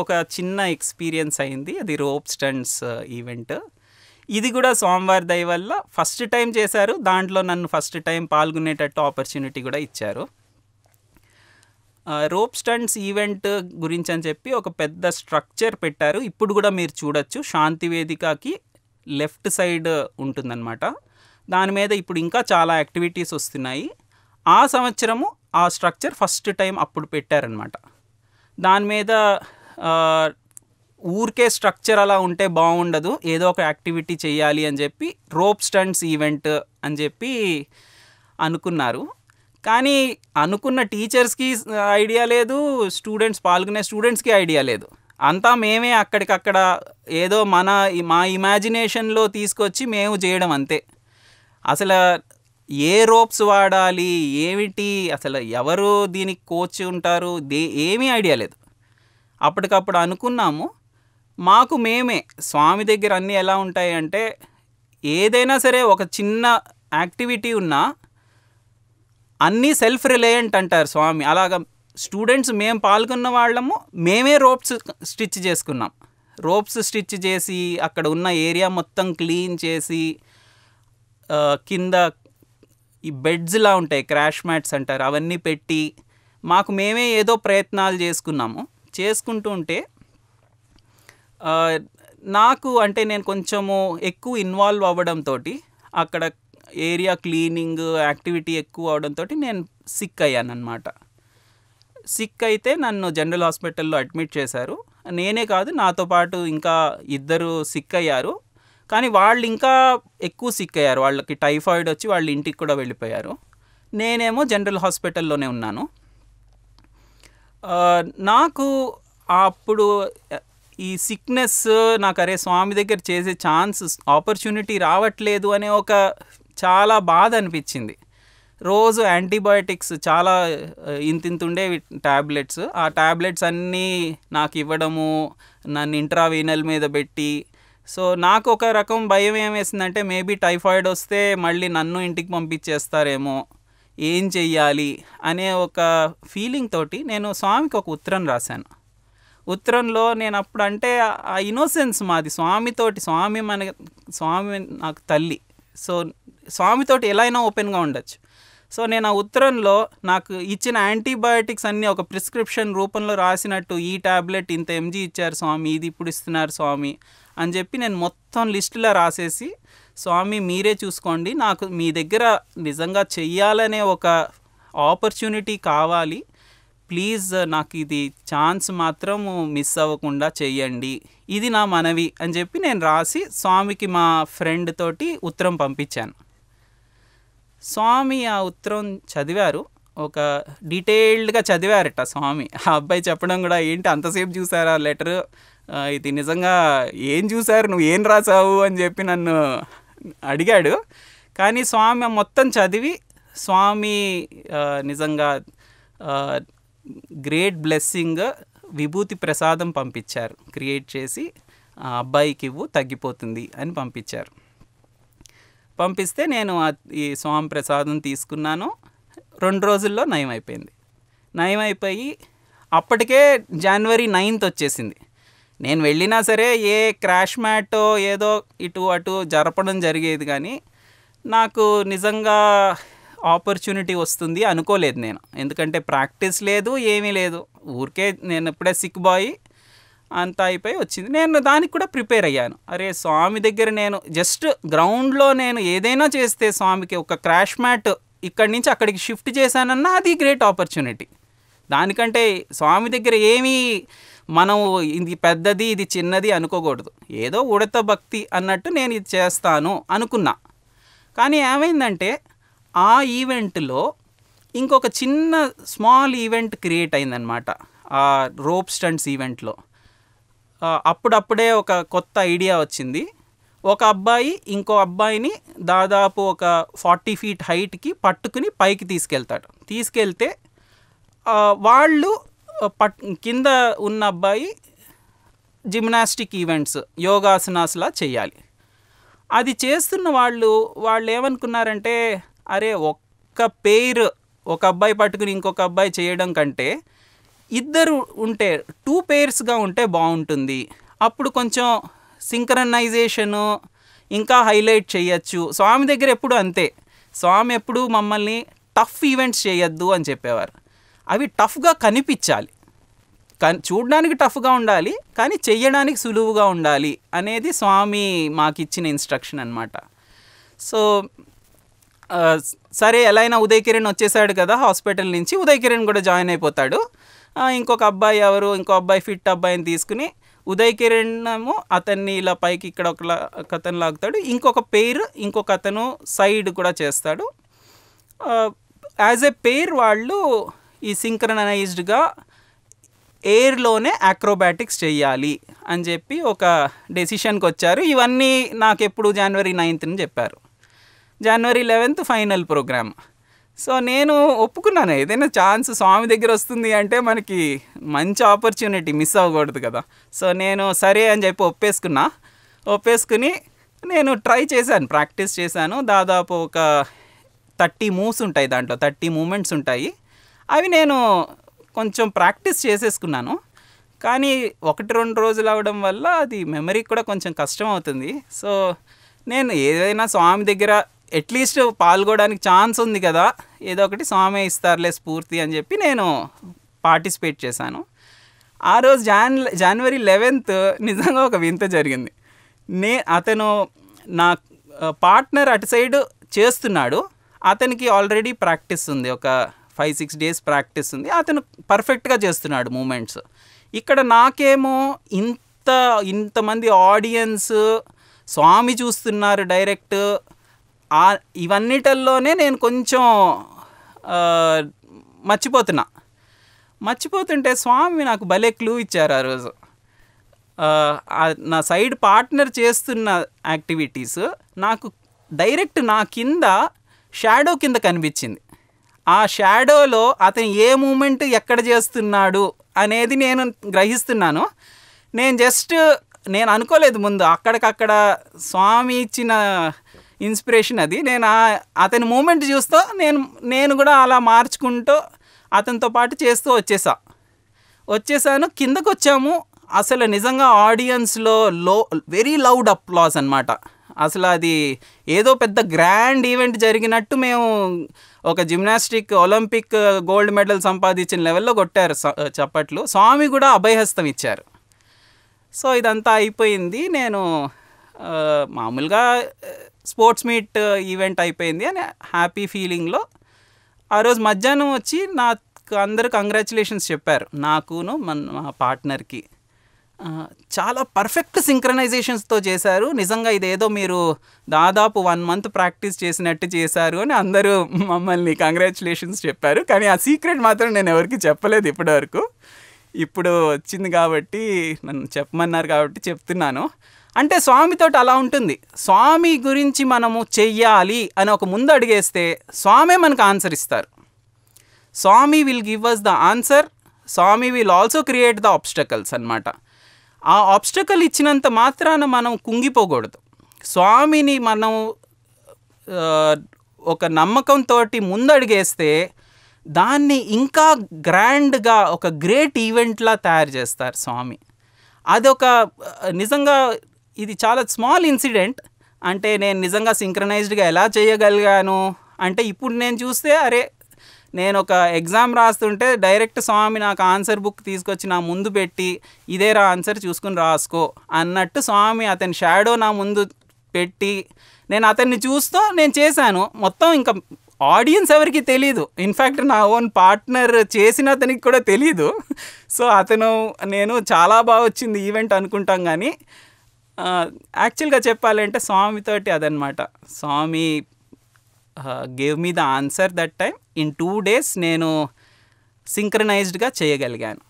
ఒక చిన్న ఎక్స్పీరియన్స్ అయింది. అది రోప్ స్టంట్స్ uh, ఈవెంట్. ఇది కూడా స్వామివారి దయ వల్ల ఫస్ట్ టైం చేశారు. దాంట్లో నన్ను ఫస్ట్ టైం పాల్గొనేటట్టు ఆపర్చునిటీ కూడా ఇచ్చారు. రోప్ స్టంట్స్ ఈవెంట్ గురించి అని చెప్పి ఒక పెద్ద స్ట్రక్చర్ పెట్టారు. ఇప్పుడు కూడా మీరు చూడొచ్చు. శాంతి వేదికకి లెఫ్ట్ సైడ్ ఉంటుందన్నమాట. దాని మీద ఇప్పుడు ఇంకా చాలా యాక్టివిటీస్ వస్తున్నాయి. ఆ సంవత్సరము ఆ స్ట్రక్చర్ ఫస్ట్ టైం అప్పుడు పెట్టారనమాట దాని మీద ఊరికే స్ట్రక్చర్ అలా ఉంటే బాగుండదు. ఏదో ఒక యాక్టివిటీ చేయాలి అని చెప్పి రోప్ స్టంట్స్ ఈవెంట్ అని చెప్పి అనుకున్నారు. కానీ అనుకున్న టీచర్స్కి ఐడియా లేదు స్టూడెంట్స్ పాల్గొనే స్టూడెంట్స్కి ఐడియా లేదు. అంతా మేమే అక్కడికక్కడ ఏదో మన మా ఇమాజినేషన్లో తీసుకొచ్చి మేము చేయడం అంతే. అసలు ఏ రోప్స్ వాడాలి ఏమిటి అసలు ఎవరు దీనికి కోచ్ ఉంటారు దే ఏమీ ఐడియా లేదు. అప్పటికప్పుడు అనుకున్నాము మాకు మేమే. స్వామి దగ్గర అన్నీ ఎలా ఉంటాయి అంటే ఏదైనా సరే ఒక చిన్న యాక్టివిటీ ఉన్నా అన్నీ సెల్ఫ్ రిలయంట్ అంటారు స్వామి. అలాగా స్టూడెంట్స్ మేము పాల్గొన్న వాళ్ళము మేమే రోప్స్ స్టిచ్ చేసుకున్నాం. రోప్స్ స్టిచ్ చేసి అక్కడ ఉన్న ఏరియా మొత్తం క్లీన్ చేసి కింద ఈ బెడ్స్లా ఉంటాయి క్రాష్ మ్యాట్స్ అంటారు అవన్నీ పెట్టి మాకు మేమే ఏదో ప్రయత్నాలు చేసుకున్నాము. చేసుకుంటూ ఉంటే నాకు అంటే నేను కొంచెము ఎక్కువ ఇన్వాల్వ్ అవ్వడంతో అక్కడ ఏరియా క్లీనింగ్ యాక్టివిటీ ఎక్కువ అవడంతో నేను సిక్ అయ్యాను అనమాట సిక్ అయితే నన్ను జనరల్ హాస్పిటల్లో అడ్మిట్ చేశారు. నేనే కాదు నాతో పాటు ఇంకా ఇద్దరు సిక్ అయ్యారు. కానీ వాళ్ళు ఇంకా ఎక్కువ సిక్ అయ్యారు. వాళ్ళకి టైఫాయిడ్ వచ్చి వాళ్ళ ఇంటికి కూడా వెళ్ళిపోయారు. నేనేమో జనరల్ హాస్పిటల్లోనే ఉన్నాను. నాకు అప్పుడు ఈ సిక్నెస్ నాకు అరే స్వామి దగ్గర చేసే ఛాన్స్ ఆపర్చునిటీ రావట్లేదు అనే ఒక చాలా బాధ అనిపించింది. రోజు యాంటీబయాటిక్స్ చాలా ఆ, ఇంత ఇంత ఉండేవి ట్యాబ్లెట్స్ ఆ ట్యాబ్లెట్స్ అన్నీ నాకు ఇవ్వడము నన్ను ఇంట్రావీనల్ మీద పెట్టి. సో నాకు ఒక రకం భయం ఏమేసిందంటే మేబీ టైఫాయిడ్ వస్తే మళ్ళీ నన్ను ఇంటికి పంపించేస్తారేమో. ఏం చెయ్యాలి అనే ఒక ఫీలింగ్ తోటి నేను స్వామికి ఒక ఉత్తరం రాశాను. ఉత్తరంలో నేను అప్పుడు అంటే ఆ ఇన్నోసెన్స్ మాది స్వామితోటి స్వామి మన స్వామి నాకు తల్లి. సో స్వామితోటి ఎలా అయినా ఓపెన్గా ఉండొచ్చు. సో నేను ఆ ఉత్తరంలో నాకు ఇచ్చిన యాంటీబయాటిక్స్ అన్నీ ఒక ప్రిస్క్రిప్షన్ రూపంలో రాసినట్టు ఈ టాబ్లెట్ ఇంత ఎంజీ ఇచ్చారు స్వామి ఇది ఇప్పుడు ఇస్తున్నారు స్వామి అని చెప్పి నేను మొత్తం లిస్టులో రాసేసి స్వామి మీరే చూసుకోండి. నాకు మీ దగ్గర నిజంగా చెయ్యాలనే ఒక ఆపర్చునిటీ కావాలి. ప్లీజ్ నాకు ఇది ఛాన్స్ మాత్రం మిస్ అవ్వకుండా చెయ్యండి. ఇది నా మనవి అని చెప్పి నేను రాసి స్వామికి మా ఫ్రెండ్ తోటి ఉత్తరం పంపించాను. స్వామి ఆ ఉత్తరం చదివారు. ఒక డీటెయిల్డ్గా చదివారట స్వామి. ఆ అబ్బాయి చెప్పడం కూడా ఏంటి అంతసేపు చూసారా లెటర్? ఇది నిజంగా ఏం చూసారు? నువ్వు ఏం రాసావు? అని చెప్పి నన్ను అడిగాడు. కానీ స్వామి మొత్తం చదివి స్వామి నిజంగా గ్రేట్ బ్లెస్సింగ్ విభూతి ప్రసాదం పంపించారు. క్రియేట్ చేసి అబ్బాయికి ఇవ్వు తగ్గిపోతుంది అని పంపించారు. పంపిస్తే నేను ఈ స్వామి ప్రసాదం తీసుకున్నాను. రెండు రోజుల్లో నయం అయిపోయింది నయం అయిపోయి అప్పటికే జనవరి నైన్త్ వచ్చేసింది. నేను వెళ్ళినా సరే ఏ క్రాష్ మ్యాటో ఏదో ఇటు అటు జరపడం జరిగేది కానీ నాకు నిజంగా ఆపర్చునిటీ వస్తుంది అనుకోలేదు నేను. ఎందుకంటే ప్రాక్టీస్ లేదు ఏమీ లేదు. ఊరికే నేను ఇప్పుడే సిక్ బాయ్ అంతా అయిపోయి వచ్చింది. నేను దానికి కూడా ప్రిపేర్ అయ్యాను. అరే స్వామి దగ్గర నేను జస్ట్ గ్రౌండ్లో నేను ఏదైనా చేస్తే స్వామికి ఒక క్రాష్ మ్యాట్ ఇక్కడి నుంచి అక్కడికి షిఫ్ట్ చేశానన్నా అది గ్రేట్ ఆపర్చునిటీ. దానికంటే స్వామి దగ్గర ఏమీ మనం ఇది పెద్దది ఇది చిన్నది అనుకోకూడదు. ఏదో ఉడత భక్తి అన్నట్టు నేను ఇది చేస్తాను అనుకున్నా. కానీ ఏమైందంటే ఆ ఈవెంట్లో ఇంకొక చిన్న స్మాల్ ఈవెంట్ క్రియేట్ అయిందనమాట ఆ రోప్ స్టంట్స్ ఈవెంట్లో. అప్పుడప్పుడే ఒక కొత్త ఐడియా వచ్చింది. ఒక అబ్బాయి ఇంకో అబ్బాయిని దాదాపు ఒక ఫార్టీ ఫీట్ హైట్కి పట్టుకుని పైకి తీసుకెళ్తాడు. తీసుకెళ్తే వాళ్ళు కింద ఉన్న అబ్బాయి జిమ్నాస్టిక్ ఈవెంట్స్ యోగాసనాస్లా చేయాలి అది చేస్తున్న వాళ్ళు వాళ్ళు ఏమనుకున్నారంటే అరే ఒక్క పేరు ఒక అబ్బాయి పట్టుకుని ఇంకొక అబ్బాయి చేయడం కంటే ఇద్దరు ఉంటే టూ పేర్స్గా ఉంటే బాగుంటుంది. అప్పుడు కొంచెం సింక్రనైజేషను ఇంకా హైలైట్ చేయొచ్చు స్వామి దగ్గర ఎప్పుడు అంతే. స్వామి ఎప్పుడు మమ్మల్ని టఫ్ ఈవెంట్స్ చేయొద్దు అని చెప్పేవారు. అవి టఫ్గా కనిపించాలి. కానీ చూడడానికి టఫ్గా ఉండాలి కానీ చెయ్యడానికి సులువుగా ఉండాలి అనేది స్వామి మాకు ఇచ్చిన ఇన్స్ట్రక్షన్ అనమాట సో సరే ఎలా అయినా ఉదయ్ కిరణ్ వచ్చేసాడు కదా హాస్పిటల్ నుంచి ఉదయ్ కిరణ్ కూడా జాయిన్ అయిపోతాడు. ఇంకొక అబ్బాయి ఎవరు ఇంకో అబ్బాయి ఫిట్ అబ్బాయిని తీసుకుని ఉదయ్ కిరణ్ ఏమో అతన్ని ఇలా పైకి ఇక్కడ ఒక కథను లాగుతాడు. ఇంకొక పేరు ఇంకొక అతను సైడ్ కూడా చేస్తాడు. యాజ్ ఎ పేర్ వాళ్ళు ఈ సింక్రనైజ్డ్గా ఎయిర్లోనే అక్రోబాటిక్స్ చేయాలి అని చెప్పి ఒక డెసిషన్కి వచ్చారు. ఇవన్నీ నాకు ఎప్పుడు జనవరి నైన్త్ని చెప్పారు. January eleventh final programme so నేను ఒప్పుకున్నాను. ఏదైనా ఛాన్స్ స్వామి దగ్గర వస్తుంది అంటే మనకి మంచి ఆపర్చునిటీ మిస్ అవ్వకూడదు కదా. సో నేను సరే అని చెప్పి ఒప్పేసుకున్నా. ఒప్పేసుకుని నేను ట్రై చేశాను ప్రాక్టీస్ చేశాను. దాదాపు ఒక థర్టీ మూవ్స్ ఉంటాయి దాంట్లో థర్టీ మూమెంట్స్ ఉంటాయి. అవి నేను కొంచెం ప్రాక్టీస్ చేసేసుకున్నాను. కానీ ఒకటి రెండు రోజులు అవడం వల్ల అది మెమరీకి కూడా కొంచెం కష్టం అవుతుంది. సో నేను ఏదైనా స్వామి దగ్గర అట్లీస్ట్ పాల్గొనడానికి ఛాన్స్ ఉంది కదా ఏదో ఒకటి స్వామి ఇస్తారులే స్ఫూర్తి అని చెప్పి నేను పార్టిసిపేట్ చేశాను. ఆ రోజు జాన్ జనవరి లెవెన్త్ నిజంగా ఒక వింత జరిగింది. నే అతను నా పార్ట్నర్ అటు సైడ్ చేస్తున్నాడు. అతనికి ఆల్రెడీ ప్రాక్టీస్ ఉంది ఒక ఫైవ్ సిక్స్ డేస్ ప్రాక్టీస్ ఉంది అతను పర్ఫెక్ట్గా చేస్తున్నాడు మూమెంట్స్. ఇక్కడ నాకేమో ఇంత ఇంతమంది ఆడియన్స్ స్వామి చూస్తున్నారు డైరెక్ట్. ఇవన్నిటల్లోనే నేను కొంచెం మర్చిపోతున్నా. మర్చిపోతుంటే స్వామి నాకు భలే క్లూ ఇచ్చారు ఆ రోజు. నా సైడ్ పార్ట్నర్ చేస్తున్న యాక్టివిటీస్ నాకు డైరెక్ట్ నా కింద షాడో కింద కనిపించింది. ఆ షాడోలో అతను ఏ మూమెంట్ ఎక్కడ చేస్తున్నాడు అనేది నేను గ్రహిస్తున్నాను. నేను జస్ట్ నేను అనుకోలేదు ముందు అక్కడికక్కడ స్వామి ఇచ్చిన ఇన్స్పిరేషన్ అది. నేను ఆ- అతని మూమెంట్ చూస్తూ నేను నేను కూడా అలా మార్చుకుంటూ అతనితో పాటు చేస్తూ వచ్చేసా. వచ్చేసాను. కిందకు వచ్చాము అసలు నిజంగా ఆడియన్స్లో లో వెరీ లౌడ్ అప్లాస్ అనమాట అసలు అది ఏదో పెద్ద గ్రాండ్ ఈవెంట్ జరిగినట్టు మేము ఒక జిమ్నాస్టిక్ ఒలింపిక్ గోల్డ్ మెడల్ సంపాదించిన లెవెల్లో కొట్టారు స- చప్పట్లు. స్వామి కూడా అభయహస్తం ఇచ్చారు. సో ఇదంతా అయిపోయింది. నేను మామూలుగా స్పోర్ట్స్ మీట్ ఈవెంట్ అయిపోయింది అని హ్యాపీ ఫీలింగ్లో ఆ రోజు మధ్యాహ్నం వచ్చి నాకు అందరూ కంగ్రాచులేషన్స్ చెప్పారు. నాకును మన మా పార్ట్నర్కి. చాలా పర్ఫెక్ట్ సింక్రనైజేషన్స్తో చేశారు. నిజంగా ఇదేదో మీరు దాదాపు వన్ మంత్ ప్రాక్టీస్ చేసినట్టు చేశారు అని అందరూ మమ్మల్ని కంగ్రాచులేషన్స్ చెప్పారు. కానీ ఆ సీక్రెట్ మాత్రం నేను ఎవరికి చెప్పలేదు ఇప్పటివరకు. ఇప్పుడు వచ్చింది కాబట్టి నన్ను చెప్పమన్నారు కాబట్టి చెప్తున్నాను. అంటే స్వామితోటి అలా ఉంటుంది. స్వామి గురించి మనము చెయ్యాలి అని ఒక ముందు అడిగేస్తే స్వామే మనకు ఆన్సర్ ఇస్తారు. Swami will give us the answer Swami will also create the obstacles అన్నమాట. ఆ ఆబ్స్టకల్ ఇచ్చినంత మాత్రాన మనం కుంగిపోకూడదు. స్వామిని మనం ఒక నమ్మకంతో ముందడిగేస్తే దాన్ని ఇంకా గ్రాండ్గా ఒక గ్రేట్ ఈవెంట్లా తయారు చేస్తారు స్వామి. అదొక నిజంగా ఇది చాలా స్మాల్ ఇన్సిడెంట్. అంటే నేను నిజంగా సింక్రనైజ్డ్గా ఎలా చేయగలిగాను? అంటే ఇప్పుడు నేను చూస్తే అరే నేను ఒక ఎగ్జామ్ రాస్తుంటే డైరెక్ట్ స్వామి నాకు ఆన్సర్ బుక్ తీసుకొచ్చి నా ముందు పెట్టి ఇదేరా ఆన్సర్ చూసుకుని రాసుకో అన్నట్టు స్వామి అతని షాడో నా ముందు పెట్టి నేను అతన్ని చూస్తూ నేను చేశాను. మొత్తం ఇంకా ఆడియన్స్ ఎవరికి తెలియదు ఇన్ఫ్యాక్ట్ నా ఓన్ పార్ట్నర్ చేసిన అతనికి కూడా తెలియదు సో అతను నేను చాలా బాగా వచ్చింది ఈవెంట్ అనుకుంటాం కానీ యాక్చువల్గా చెప్పాలంటే స్వామితోటి అదనమాట. Swami gave me the answer that time in two days నేను సింక్రనైజ్డ్గా చేయగలిగాను.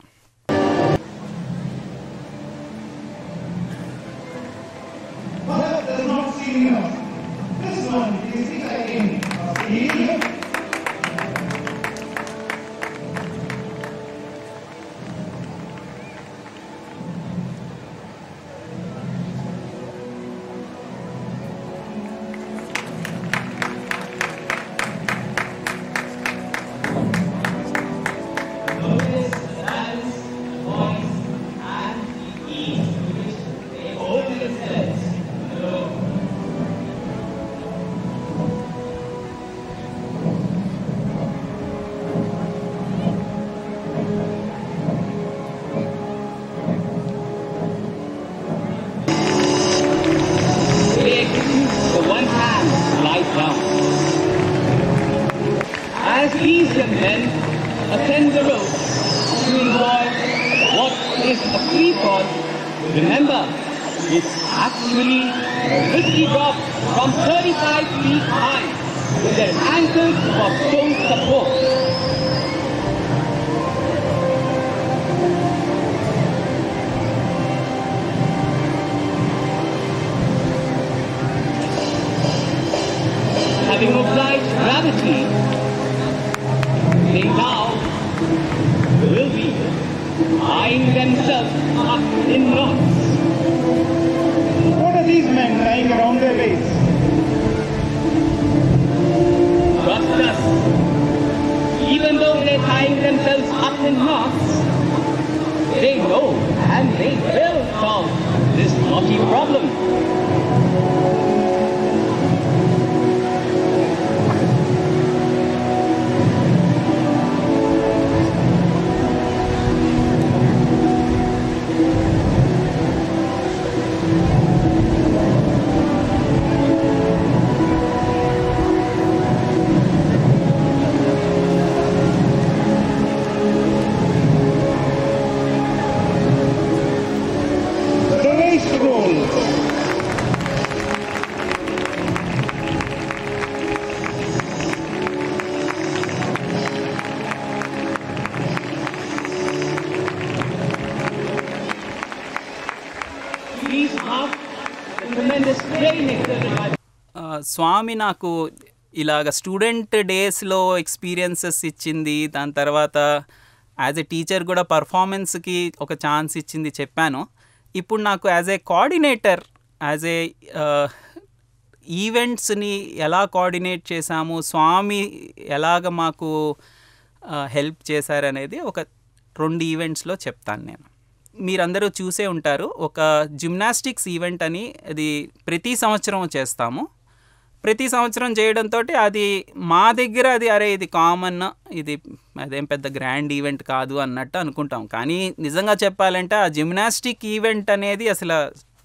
స్వామి నాకు ఇలాగ స్టూడెంట్ డేస్లో ఎక్స్పీరియన్సెస్ ఇచ్చింది దాని తర్వాత యాజ్ ఎ టీచర్ కూడా పర్ఫార్మెన్స్కి ఒక ఛాన్స్ ఇచ్చింది చెప్పాను. ఇప్పుడు నాకు as a coordinator as a ఈవెంట్స్ని ఎలా కోఆర్డినేట్ చేశాము స్వామి ఎలాగ మాకు హెల్ప్ చేశారనేది ఒక రెండు ఈవెంట్స్లో చెప్తాను నేను. మీరందరూ చూసే ఉంటారు ఒక జిమ్నాస్టిక్స్ ఈవెంట్ అని అది ప్రతి సంవత్సరం చేస్తాము. ప్రతి సంవత్సరం చేయడంతో అది మా దగ్గర అది అరే ఇది కామన్ ఇది అదేం పెద్ద గ్రాండ్ ఈవెంట్ కాదు అన్నట్టు అనుకుంటాం. కానీ నిజంగా చెప్పాలంటే ఆ జిమ్నాస్టిక్ ఈవెంట్ అనేది అసలు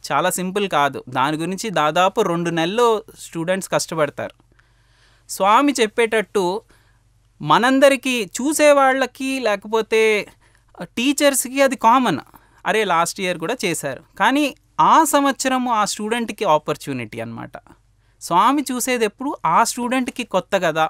చాలా సింపుల్ కాదు. దాని గురించి దాదాపు రెండు నెలలు స్టూడెంట్స్ కష్టపడతారు. స్వామి చెప్పేటట్టు మనందరికీ చూసేవాళ్ళకి లేకపోతే టీచర్స్కి అది కామన్ అరే లాస్ట్ ఇయర్ కూడా చేశారు. కానీ ఆ సంవత్సరము ఆ స్టూడెంట్కి ఆపర్చునిటీ అనమాట స్వామి చూసేది ఎప్పుడు ఆ స్టూడెంట్కి కొత్త కదా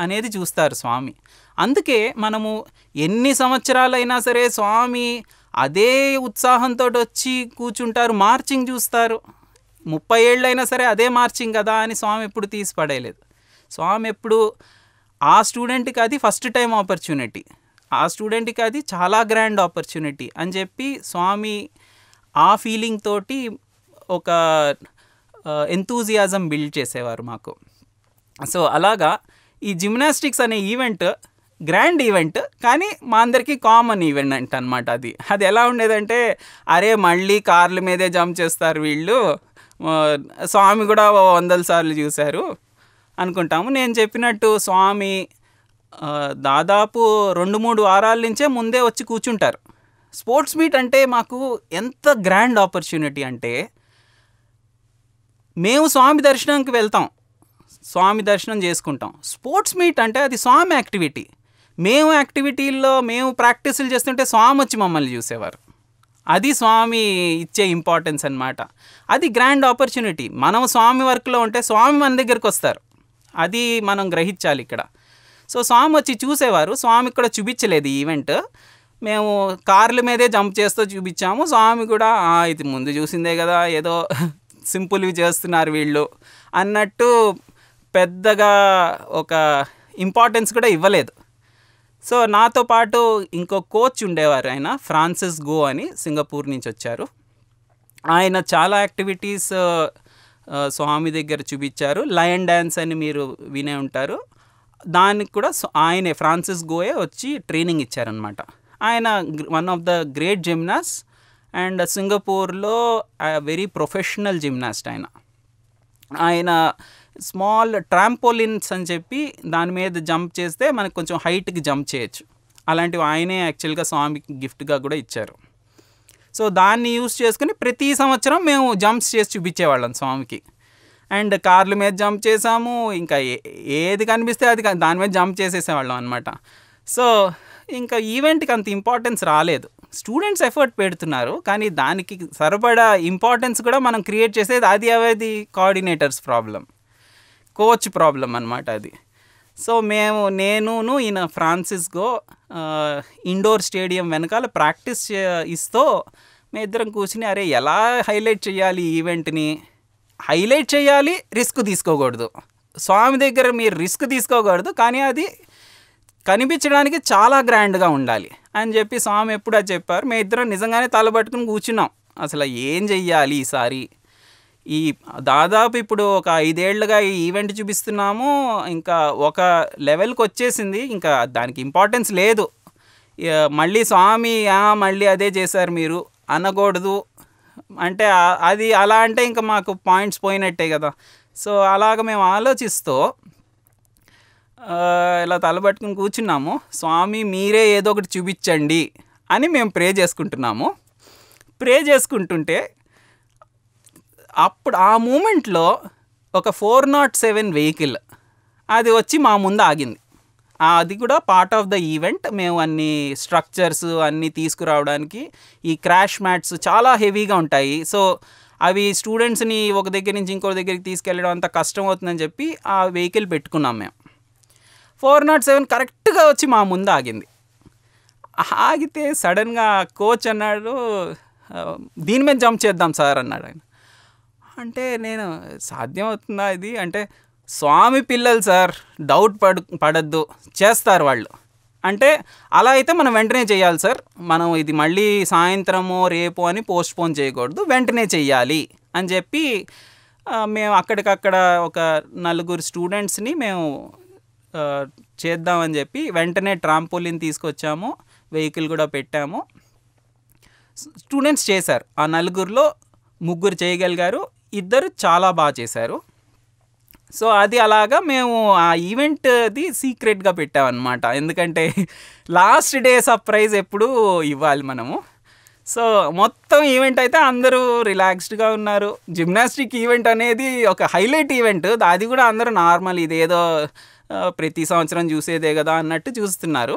అనేది చూస్తారు స్వామి. అందుకే మనము ఎన్ని సంవత్సరాలైనా సరే స్వామి అదే ఉత్సాహంతో వచ్చి కూర్చుంటారు మార్చింగ్ చూస్తారు. ముప్పై ఏళ్ళైనా సరే అదే మార్చింగ్ కదా అని స్వామి ఎప్పుడు తీసి పడేయలేదు. స్వామి ఎప్పుడు ఆ స్టూడెంట్కి అది ఫస్ట్ టైం ఆపర్చునిటీ. ఆ స్టూడెంట్కి అది చాలా గ్రాండ్ ఆపర్చునిటీ అని చెప్పి స్వామి ఆ ఫీలింగ్ తోటి ఒక ఎంతూజియాజం బిల్డ్ చేసేవారు మాకు. సో అలాగా ఈ జిమ్నాస్టిక్స్ అనే ఈవెంట్ గ్రాండ్ ఈవెంట్ కానీ మా అందరికీ కామన్ ఈవెంట్ అనమాట అది. అది ఎలా ఉండేదంటే అరే మళ్ళీ కార్ల మీదే జంప్ చేస్తారు వీళ్ళు. స్వామి కూడా వందల సార్లు చూశారు అనుకుంటాము. నేను చెప్పినట్టు స్వామి దాదాపు రెండు మూడు వారాల నుంచే ముందే వచ్చి కూర్చుంటారు. స్పోర్ట్స్ మీట్ అంటే మాకు ఎంత గ్రాండ్ ఆపర్చునిటీ అంటే మేము స్వామి దర్శనంకి వెళ్తాం. స్వామి దర్శనం చేసుకుంటాం. స్పోర్ట్స్ మీట్ అంటే అది స్వామి యాక్టివిటీ. మేము యాక్టివిటీల్లో మేము ప్రాక్టీసులు చేస్తుంటే స్వామి వచ్చి మమ్మల్ని చూసేవారు. అది స్వామి ఇచ్చే ఇంపార్టెన్స్ అన్నమాట. అది గ్రాండ్ ఆపర్చునిటీ. మనం స్వామి వర్క్లో ఉంటే స్వామి మన దగ్గరికి వస్తారు. అది మనం గ్రహించాలి ఇక్కడ. సో స్వామి వచ్చి చూసేవారు. స్వామి కూడా చూపించలేదు ఈవెంట్. మేము కార్ల మీదే జంప్ చేస్తూ చూపించాము. స్వామి కూడా ఇది ముందు చూసిందే కదా ఏదో సింపుల్వి చేస్తున్నారు వీళ్ళు. అన్నట్టు పెద్దగా ఒక ఇంపార్టెన్స్ కూడా ఇవ్వలేదు. సో నాతో పాటు ఇంకో కోచ్ ఉండేవారు ఆయన ఫ్రాన్సిస్ గో అని సింగపూర్ నుంచి వచ్చారు. ఆయన చాలా యాక్టివిటీస్ స్వామి దగ్గర చూపించారు. లయన్ డ్యాన్స్ అని మీరు వినే ఉంటారు. దానికి కూడా ఆయనే ఫ్రాన్సిస్ గోయే వచ్చి ట్రైనింగ్ ఇచ్చారనమాట ఆయన one of the great gymnast. And సింగపూర్లో వెరీ ప్రొఫెషనల్ జిమ్నాస్ట్ ఆయన. ఆయన స్మాల్ ట్రాంపోలిన్స్ అని చెప్పి దాని మీద జంప్ చేస్తే మనకు కొంచెం హైట్కి జంప్ చేయొచ్చు. అలాంటివి ఆయనే యాక్చువల్గా స్వామికి గిఫ్ట్గా కూడా ఇచ్చారు. సో దాన్ని యూస్ చేసుకుని ప్రతి సంవత్సరం మేము జంప్స్ చేసి చూపించేవాళ్ళం స్వామికి. అండ్ కార్ల మీద జంప్ చేసాము ఇంకా ఏ- ఏది కనిపిస్తే అది దాని మీద జంప్ చేసేసేవాళ్ళం అనమాట సో ఇంకా ఈవెంట్కి అంత ఇంపార్టెన్స్ రాలేదు. స్టూడెంట్స్ ఎఫర్ట్ పెడుతున్నారు కానీ దానికి సరిపడా ఇంపార్టెన్స్ కూడా మనం క్రియేట్ చేసేది అది అవేది కోఆర్డినేటర్స్ ప్రాబ్లం కోచ్ ప్రాబ్లం అనమాట అది. సో మేము నేనును ఈయన ఫ్రాన్సిస్గో ఇండోర్ స్టేడియం వెనకాల ప్రాక్టీస్ ఇస్తూ మేము ఇద్దరం కూర్చుని అరే ఎలా హైలైట్ చేయాలి ఈవెంట్ని? హైలైట్ చేయాలి రిస్క్ తీసుకోకూడదు. స్వామి దగ్గర మీరు రిస్క్ తీసుకోకూడదు కానీ అది కనిపించడానికి చాలా గ్రాండ్గా ఉండాలి. అని చెప్పి స్వామి ఎప్పుడో చెప్పారు. మేము ఇద్దరం నిజంగానే తలబట్టుకుని కూర్చున్నాం. అసలు ఏం చెయ్యాలి ఈసారి? ఈ దాదాపు ఇప్పుడు ఒక ఐదేళ్ళుగా ఈ ఈవెంట్ చూపిస్తున్నాము. ఇంకా ఒక లెవెల్కి వచ్చేసింది. ఇంకా దానికి ఇంపార్టెన్స్ లేదు. మళ్ళీ స్వామి మళ్ళీ అదే చేశారు మీరు. అనకూడదు. అంటే అది అలా అంటే ఇంకా మాకు పాయింట్స్ పోయినట్టే కదా. సో అలాగ మేము ఆలోచిస్తూ ఇలా తలబట్టుకుని కూర్చున్నాము. స్వామి మీరే ఏదో ఒకటి చూపించండి అని మేము ప్రే చేసుకుంటున్నాము. ప్రే చేసుకుంటుంటే అప్పుడు ఆ మూమెంట్లో ఒక ఫోర్ నాట్ సెవెన్ వెహికల్ అది వచ్చి మా ముందు ఆగింది. అది కూడా పార్ట్ ఆఫ్ ద ఈవెంట్. మేము అన్ని స్ట్రక్చర్స్ అన్నీ తీసుకురావడానికి ఈ క్రాష్ మ్యాట్స్ చాలా హెవీగా ఉంటాయి. సో అవి స్టూడెంట్స్ని ఒక దగ్గర నుంచి ఇంకో దగ్గరికి తీసుకెళ్ళడం అంత కష్టం అవుతుందని చెప్పి ఆ వెహికల్ పెట్టుకున్నాం మేము. ఫోర్ నాట్ సెవెన్ కరెక్ట్గా వచ్చి మా ముందు ఆగింది ఆగితే సడన్గా కోచ్ అన్నాడు దీని మీద జంప్ చేద్దాం సార్ అన్నాడు ఆయన. అంటే నేను సాధ్యం అవుతుందా ఇది? అంటే స్వామి పిల్లలు సార్ డౌట్ పడు పడద్దు చేస్తారు వాళ్ళు. అంటే అలా అయితే మనం వెంటనే చేయాలి సార్. మనం ఇది మళ్ళీ సాయంత్రమో రేపు అని పోస్ట్పోన్ చేయకూడదు వెంటనే చెయ్యాలి అని చెప్పి మేము అక్కడికక్కడ ఒక నలుగురు స్టూడెంట్స్ని మేము చేద్దామని చెప్పి వెంటనే ట్రాంపోలిన్ తీసుకొచ్చాము వెహికల్ కూడా పెట్టాము. స్టూడెంట్స్ చేశారు. ఆ నలుగురిలో ముగ్గురు చేయగలిగారు ఇద్దరు చాలా బాగా చేశారు. సో అది అలాగా మేము ఆ ఈవెంట్ది సీక్రెట్గా పెట్టామన్నమాట. ఎందుకంటే లాస్ట్ డే సర్ప్రైజ్ ఎప్పుడు ఇవ్వాలి మనము. సో మొత్తం ఈవెంట్ అయితే అందరూ రిలాక్స్డ్గా ఉన్నారు. జిమ్నాస్టిక్ ఈవెంట్ అనేది ఒక హైలైట్ ఈవెంట్. అది కూడా అందరూ నార్మల్ ఇదేదో ప్రతి సంవత్సరం చూసేదే కదా అన్నట్టు చూస్తున్నారు.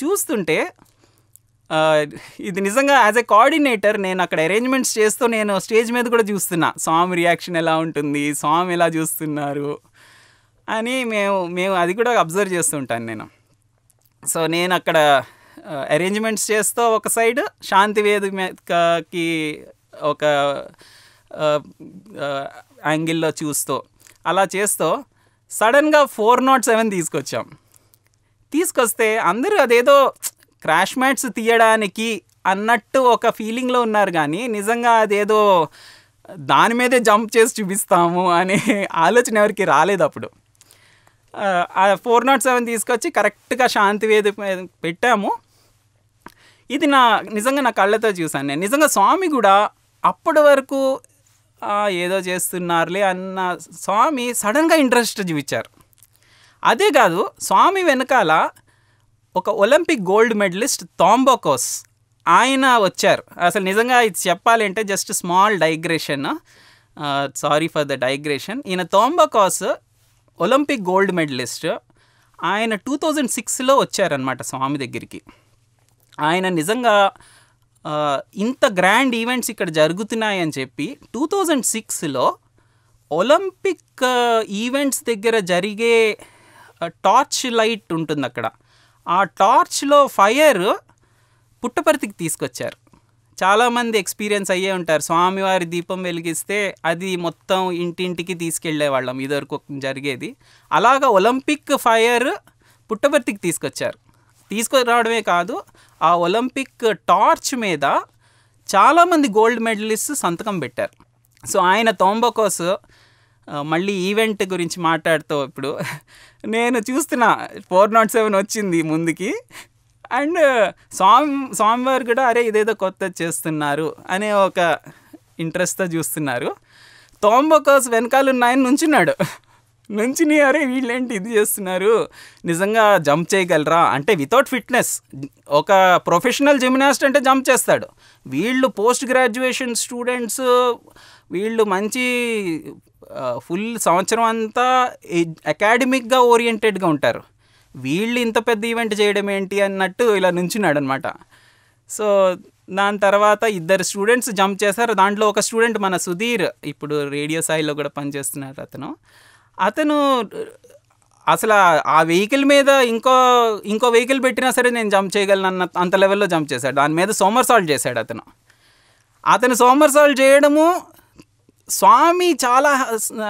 చూస్తుంటే ఇది నిజంగా యాజ్ ఎ కోఆర్డినేటర్ నేను అక్కడ అరేంజ్మెంట్స్ చేస్తూ నేను స్టేజ్ మీద కూడా చూస్తున్నా. సాంగ్ రియాక్షన్ ఎలా ఉంటుంది సాంగ్ ఎలా చూస్తున్నారు అని మేము మేము అది కూడా అబ్జర్వ్ చేస్తుంటాను నేను. సో నేను అక్కడ అరేంజ్మెంట్స్ చేస్తూ ఒక సైడ్ శాంతి వేదికకి ఒక యాంగిల్లో చూస్తూ అలా చేస్తూ సడన్గా ఫోర్ నాట్ సెవెన్ తీసుకొచ్చాం. తీసుకొస్తే అందరూ అదేదో క్రాష్ మ్యాట్స్ తీయడానికి అన్నట్టు ఒక ఫీలింగ్లో ఉన్నారు కానీ నిజంగా అదేదో దాని మీదే జంప్ చేసి చూపిస్తాము అనే ఆలోచన ఎవరికి రాలేదు అప్పుడు. ఆ ఫోర్ నాట్ సెవెన్ తీసుకొచ్చి కరెక్ట్గా శాంతి వేది పెట్టాము. ఇది నా నిజంగా నా కళ్ళతో చూశాను నేను. నిజంగా స్వామి కూడా అప్పటి వరకు ఏదో చేస్తున్నారులే అన్న స్వామి సడన్గా ఇంట్రెస్ట్ చూపించారు. అదే కాదు స్వామి వెనకాల ఒక ఒలింపిక్ గోల్డ్ మెడలిస్ట్ థాంబోకోస్ ఆయన వచ్చారు. అసలు నిజంగా ఇది చెప్పాలంటే just small digression. Sorry for the digression. ఈయన థాంబోకోస్ ఒలింపిక్ గోల్డ్ మెడలిస్ట్ ఆయన టూ థౌజండ్ సిక్స్లో వచ్చారనమాట స్వామి దగ్గరికి. ఆయన నిజంగా ఇంత గ్రాండ్ ఈవెంట్స్ ఇక్కడ జరుగుతున్నాయని చెప్పి టూ థౌజండ్ సిక్స్లో ఒలింపిక్ ఈవెంట్స్ దగ్గర జరిగే టార్చ్ లైట్ ఉంటుంది అక్కడ. ఆ టార్చ్లో ఫైర్ పుట్టపర్తికి తీసుకొచ్చారు. చాలామంది ఎక్స్పీరియన్స్ అయ్యే ఉంటారు. స్వామివారి దీపం వెలిగిస్తే అది మొత్తం ఇంటింటికి తీసుకెళ్ళే వాళ్ళం ఇదివరకు జరిగేది. అలాగా ఒలింపిక్ ఫైర్ పుట్టపర్తికి తీసుకొచ్చారు. తీసుకురావడమే కాదు ఆ ఒలింపిక్ టార్చ్ మీద చాలామంది గోల్డ్ మెడలిస్ట్ సంతకం పెట్టారు. సో ఆయన తోంబకోస్ మళ్ళీ ఈవెంట్ గురించి మాట్లాడుతూ ఇప్పుడు నేను చూస్తున్నా ఫోర్ నాట్ సెవెన్ వచ్చింది ముందుకి. అండ్ స్వామి స్వామివారు కూడా అరే ఇదేదో కొత్త చేస్తున్నారు అనే ఒక ఇంట్రెస్ట్తో చూస్తున్నారు. తోంబకోస్ వెనకాల ఉన్నాయని నుంచున్నాడు. మంచిని అరే వీళ్ళేంటి ఇది చేస్తున్నారు? నిజంగా జంప్ చేయగలరా? అంటే వితౌట్ ఫిట్నెస్ ఒక ప్రొఫెషనల్ జిమ్నాస్ట్ అంటే జంప్ చేస్తాడు. వీళ్ళు పోస్ట్ గ్రాడ్యుయేషన్ స్టూడెంట్స్ వీళ్ళు మంచి ఫుల్ సంవత్సరం అంతా అకాడమిక్గా ఓరియంటెడ్గా ఉంటారు. వీళ్ళు ఇంత పెద్ద ఈవెంట్ చేయడం ఏంటి అన్నట్టు ఇలా నుంచున్నాడు అనమాట సో దాని తర్వాత ఇద్దరు స్టూడెంట్స్ జంప్ చేశారు. దాంట్లో ఒక స్టూడెంట్ మన సుధీర్ ఇప్పుడు రేడియో స్థాయిలో కూడా పనిచేస్తున్నారు అతను. అతను అసలు ఆ- వెహికల్ మీద ఇంకో ఇంకో వెహికల్ పెట్టినా సరే నేను జంప్ చేయగలను అన్న అంత లెవెల్లో జంప్ చేశాడు. దాని మీద సోమర్ సాల్ట్ చేశాడు అతను. అతను సోమర్ సాల్ట్ చేయడము స్వామి చాలా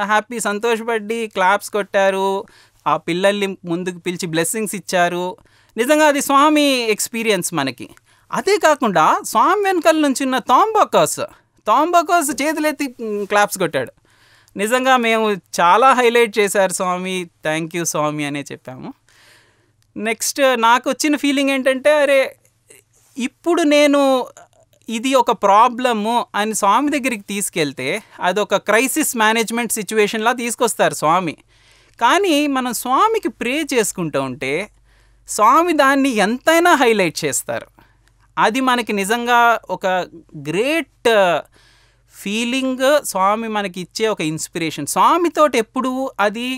హ్యాపీ సంతోషపడి క్లాప్స్ కొట్టారు. ఆ పిల్లల్ని ముందుకు పిలిచి బ్లెస్సింగ్స్ ఇచ్చారు. నిజంగా అది స్వామి ఎక్స్పీరియన్స్ మనకి. అదే కాకుండా స్వామి వెనకాల నుంచి ఉన్న తాంబాకాస్ తాంబాకాస్ చేతులెత్తి క్లాప్స్ కొట్టాడు. నిజంగా మేము చాలా హైలైట్ చేశారు స్వామి థ్యాంక్ యూ స్వామి అనే చెప్పాము. నెక్స్ట్ నాకు వచ్చిన ఫీలింగ్ ఏంటంటే అరే ఇప్పుడు నేను ఇది ఒక ప్రాబ్లము అని స్వామి దగ్గరికి తీసుకెళ్తే అది ఒక క్రైసిస్ మేనేజ్మెంట్ సిచ్యువేషన్లా తీసుకొస్తారు స్వామి. కానీ మనం స్వామికి ప్రే చేసుకుంటూ ఉంటే స్వామి దాన్ని ఎంతైనా హైలైట్ చేస్తారు. అది మనకి నిజంగా ఒక గ్రేట్ ఫీలింగ్ స్వామి మనకి ఇచ్చే ఒక ఇన్స్పిరేషన్. స్వామితోటి ఎప్పుడు అది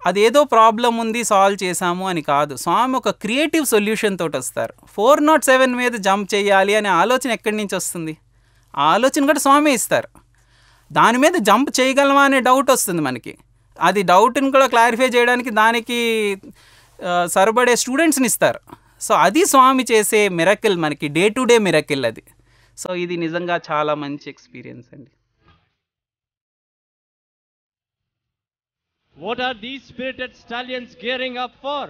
అదేదో ప్రాబ్లం ఉంది సాల్వ్ చేశాము అని కాదు. స్వామి ఒక క్రియేటివ్ సొల్యూషన్ తోటి వస్తారు ఫోర్ నాట్ సెవెన్ మీద జంప్ చేయాలి అనే ఆలోచన ఎక్కడి నుంచి వస్తుంది? ఆలోచన కూడా స్వామి ఇస్తారు. దాని మీద జంప్ చేయగలమా అనే డౌట్ వస్తుంది మనకి. అది డౌట్ని కూడా క్లారిఫై చేయడానికి దానికి సరిపడే స్టూడెంట్స్ని ఇస్తారు. సో అది స్వామి చేసే మిరకిల్ మనకి డే టు డే మిరకిల్ అది. సో ఇది నిజంగా చాలా మంచి ఎక్స్పీరియన్స్ అండి What are these spirited stallions gearing up for?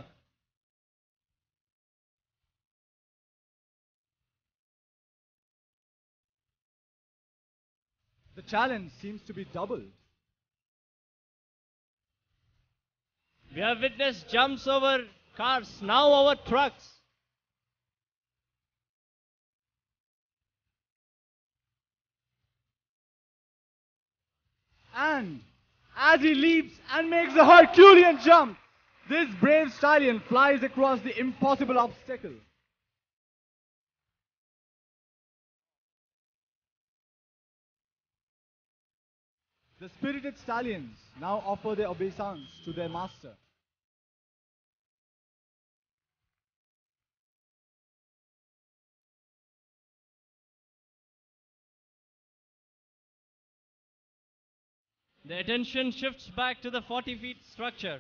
The challenge seems to be doubled. We have witnessed jumps over cars, now over trucks. And as he leaps and makes a Herculean jump, this brave stallion flies across the impossible obstacle. The spirited stallions now offer their obeisance to their master. The attention shifts back to the 40 feet structure.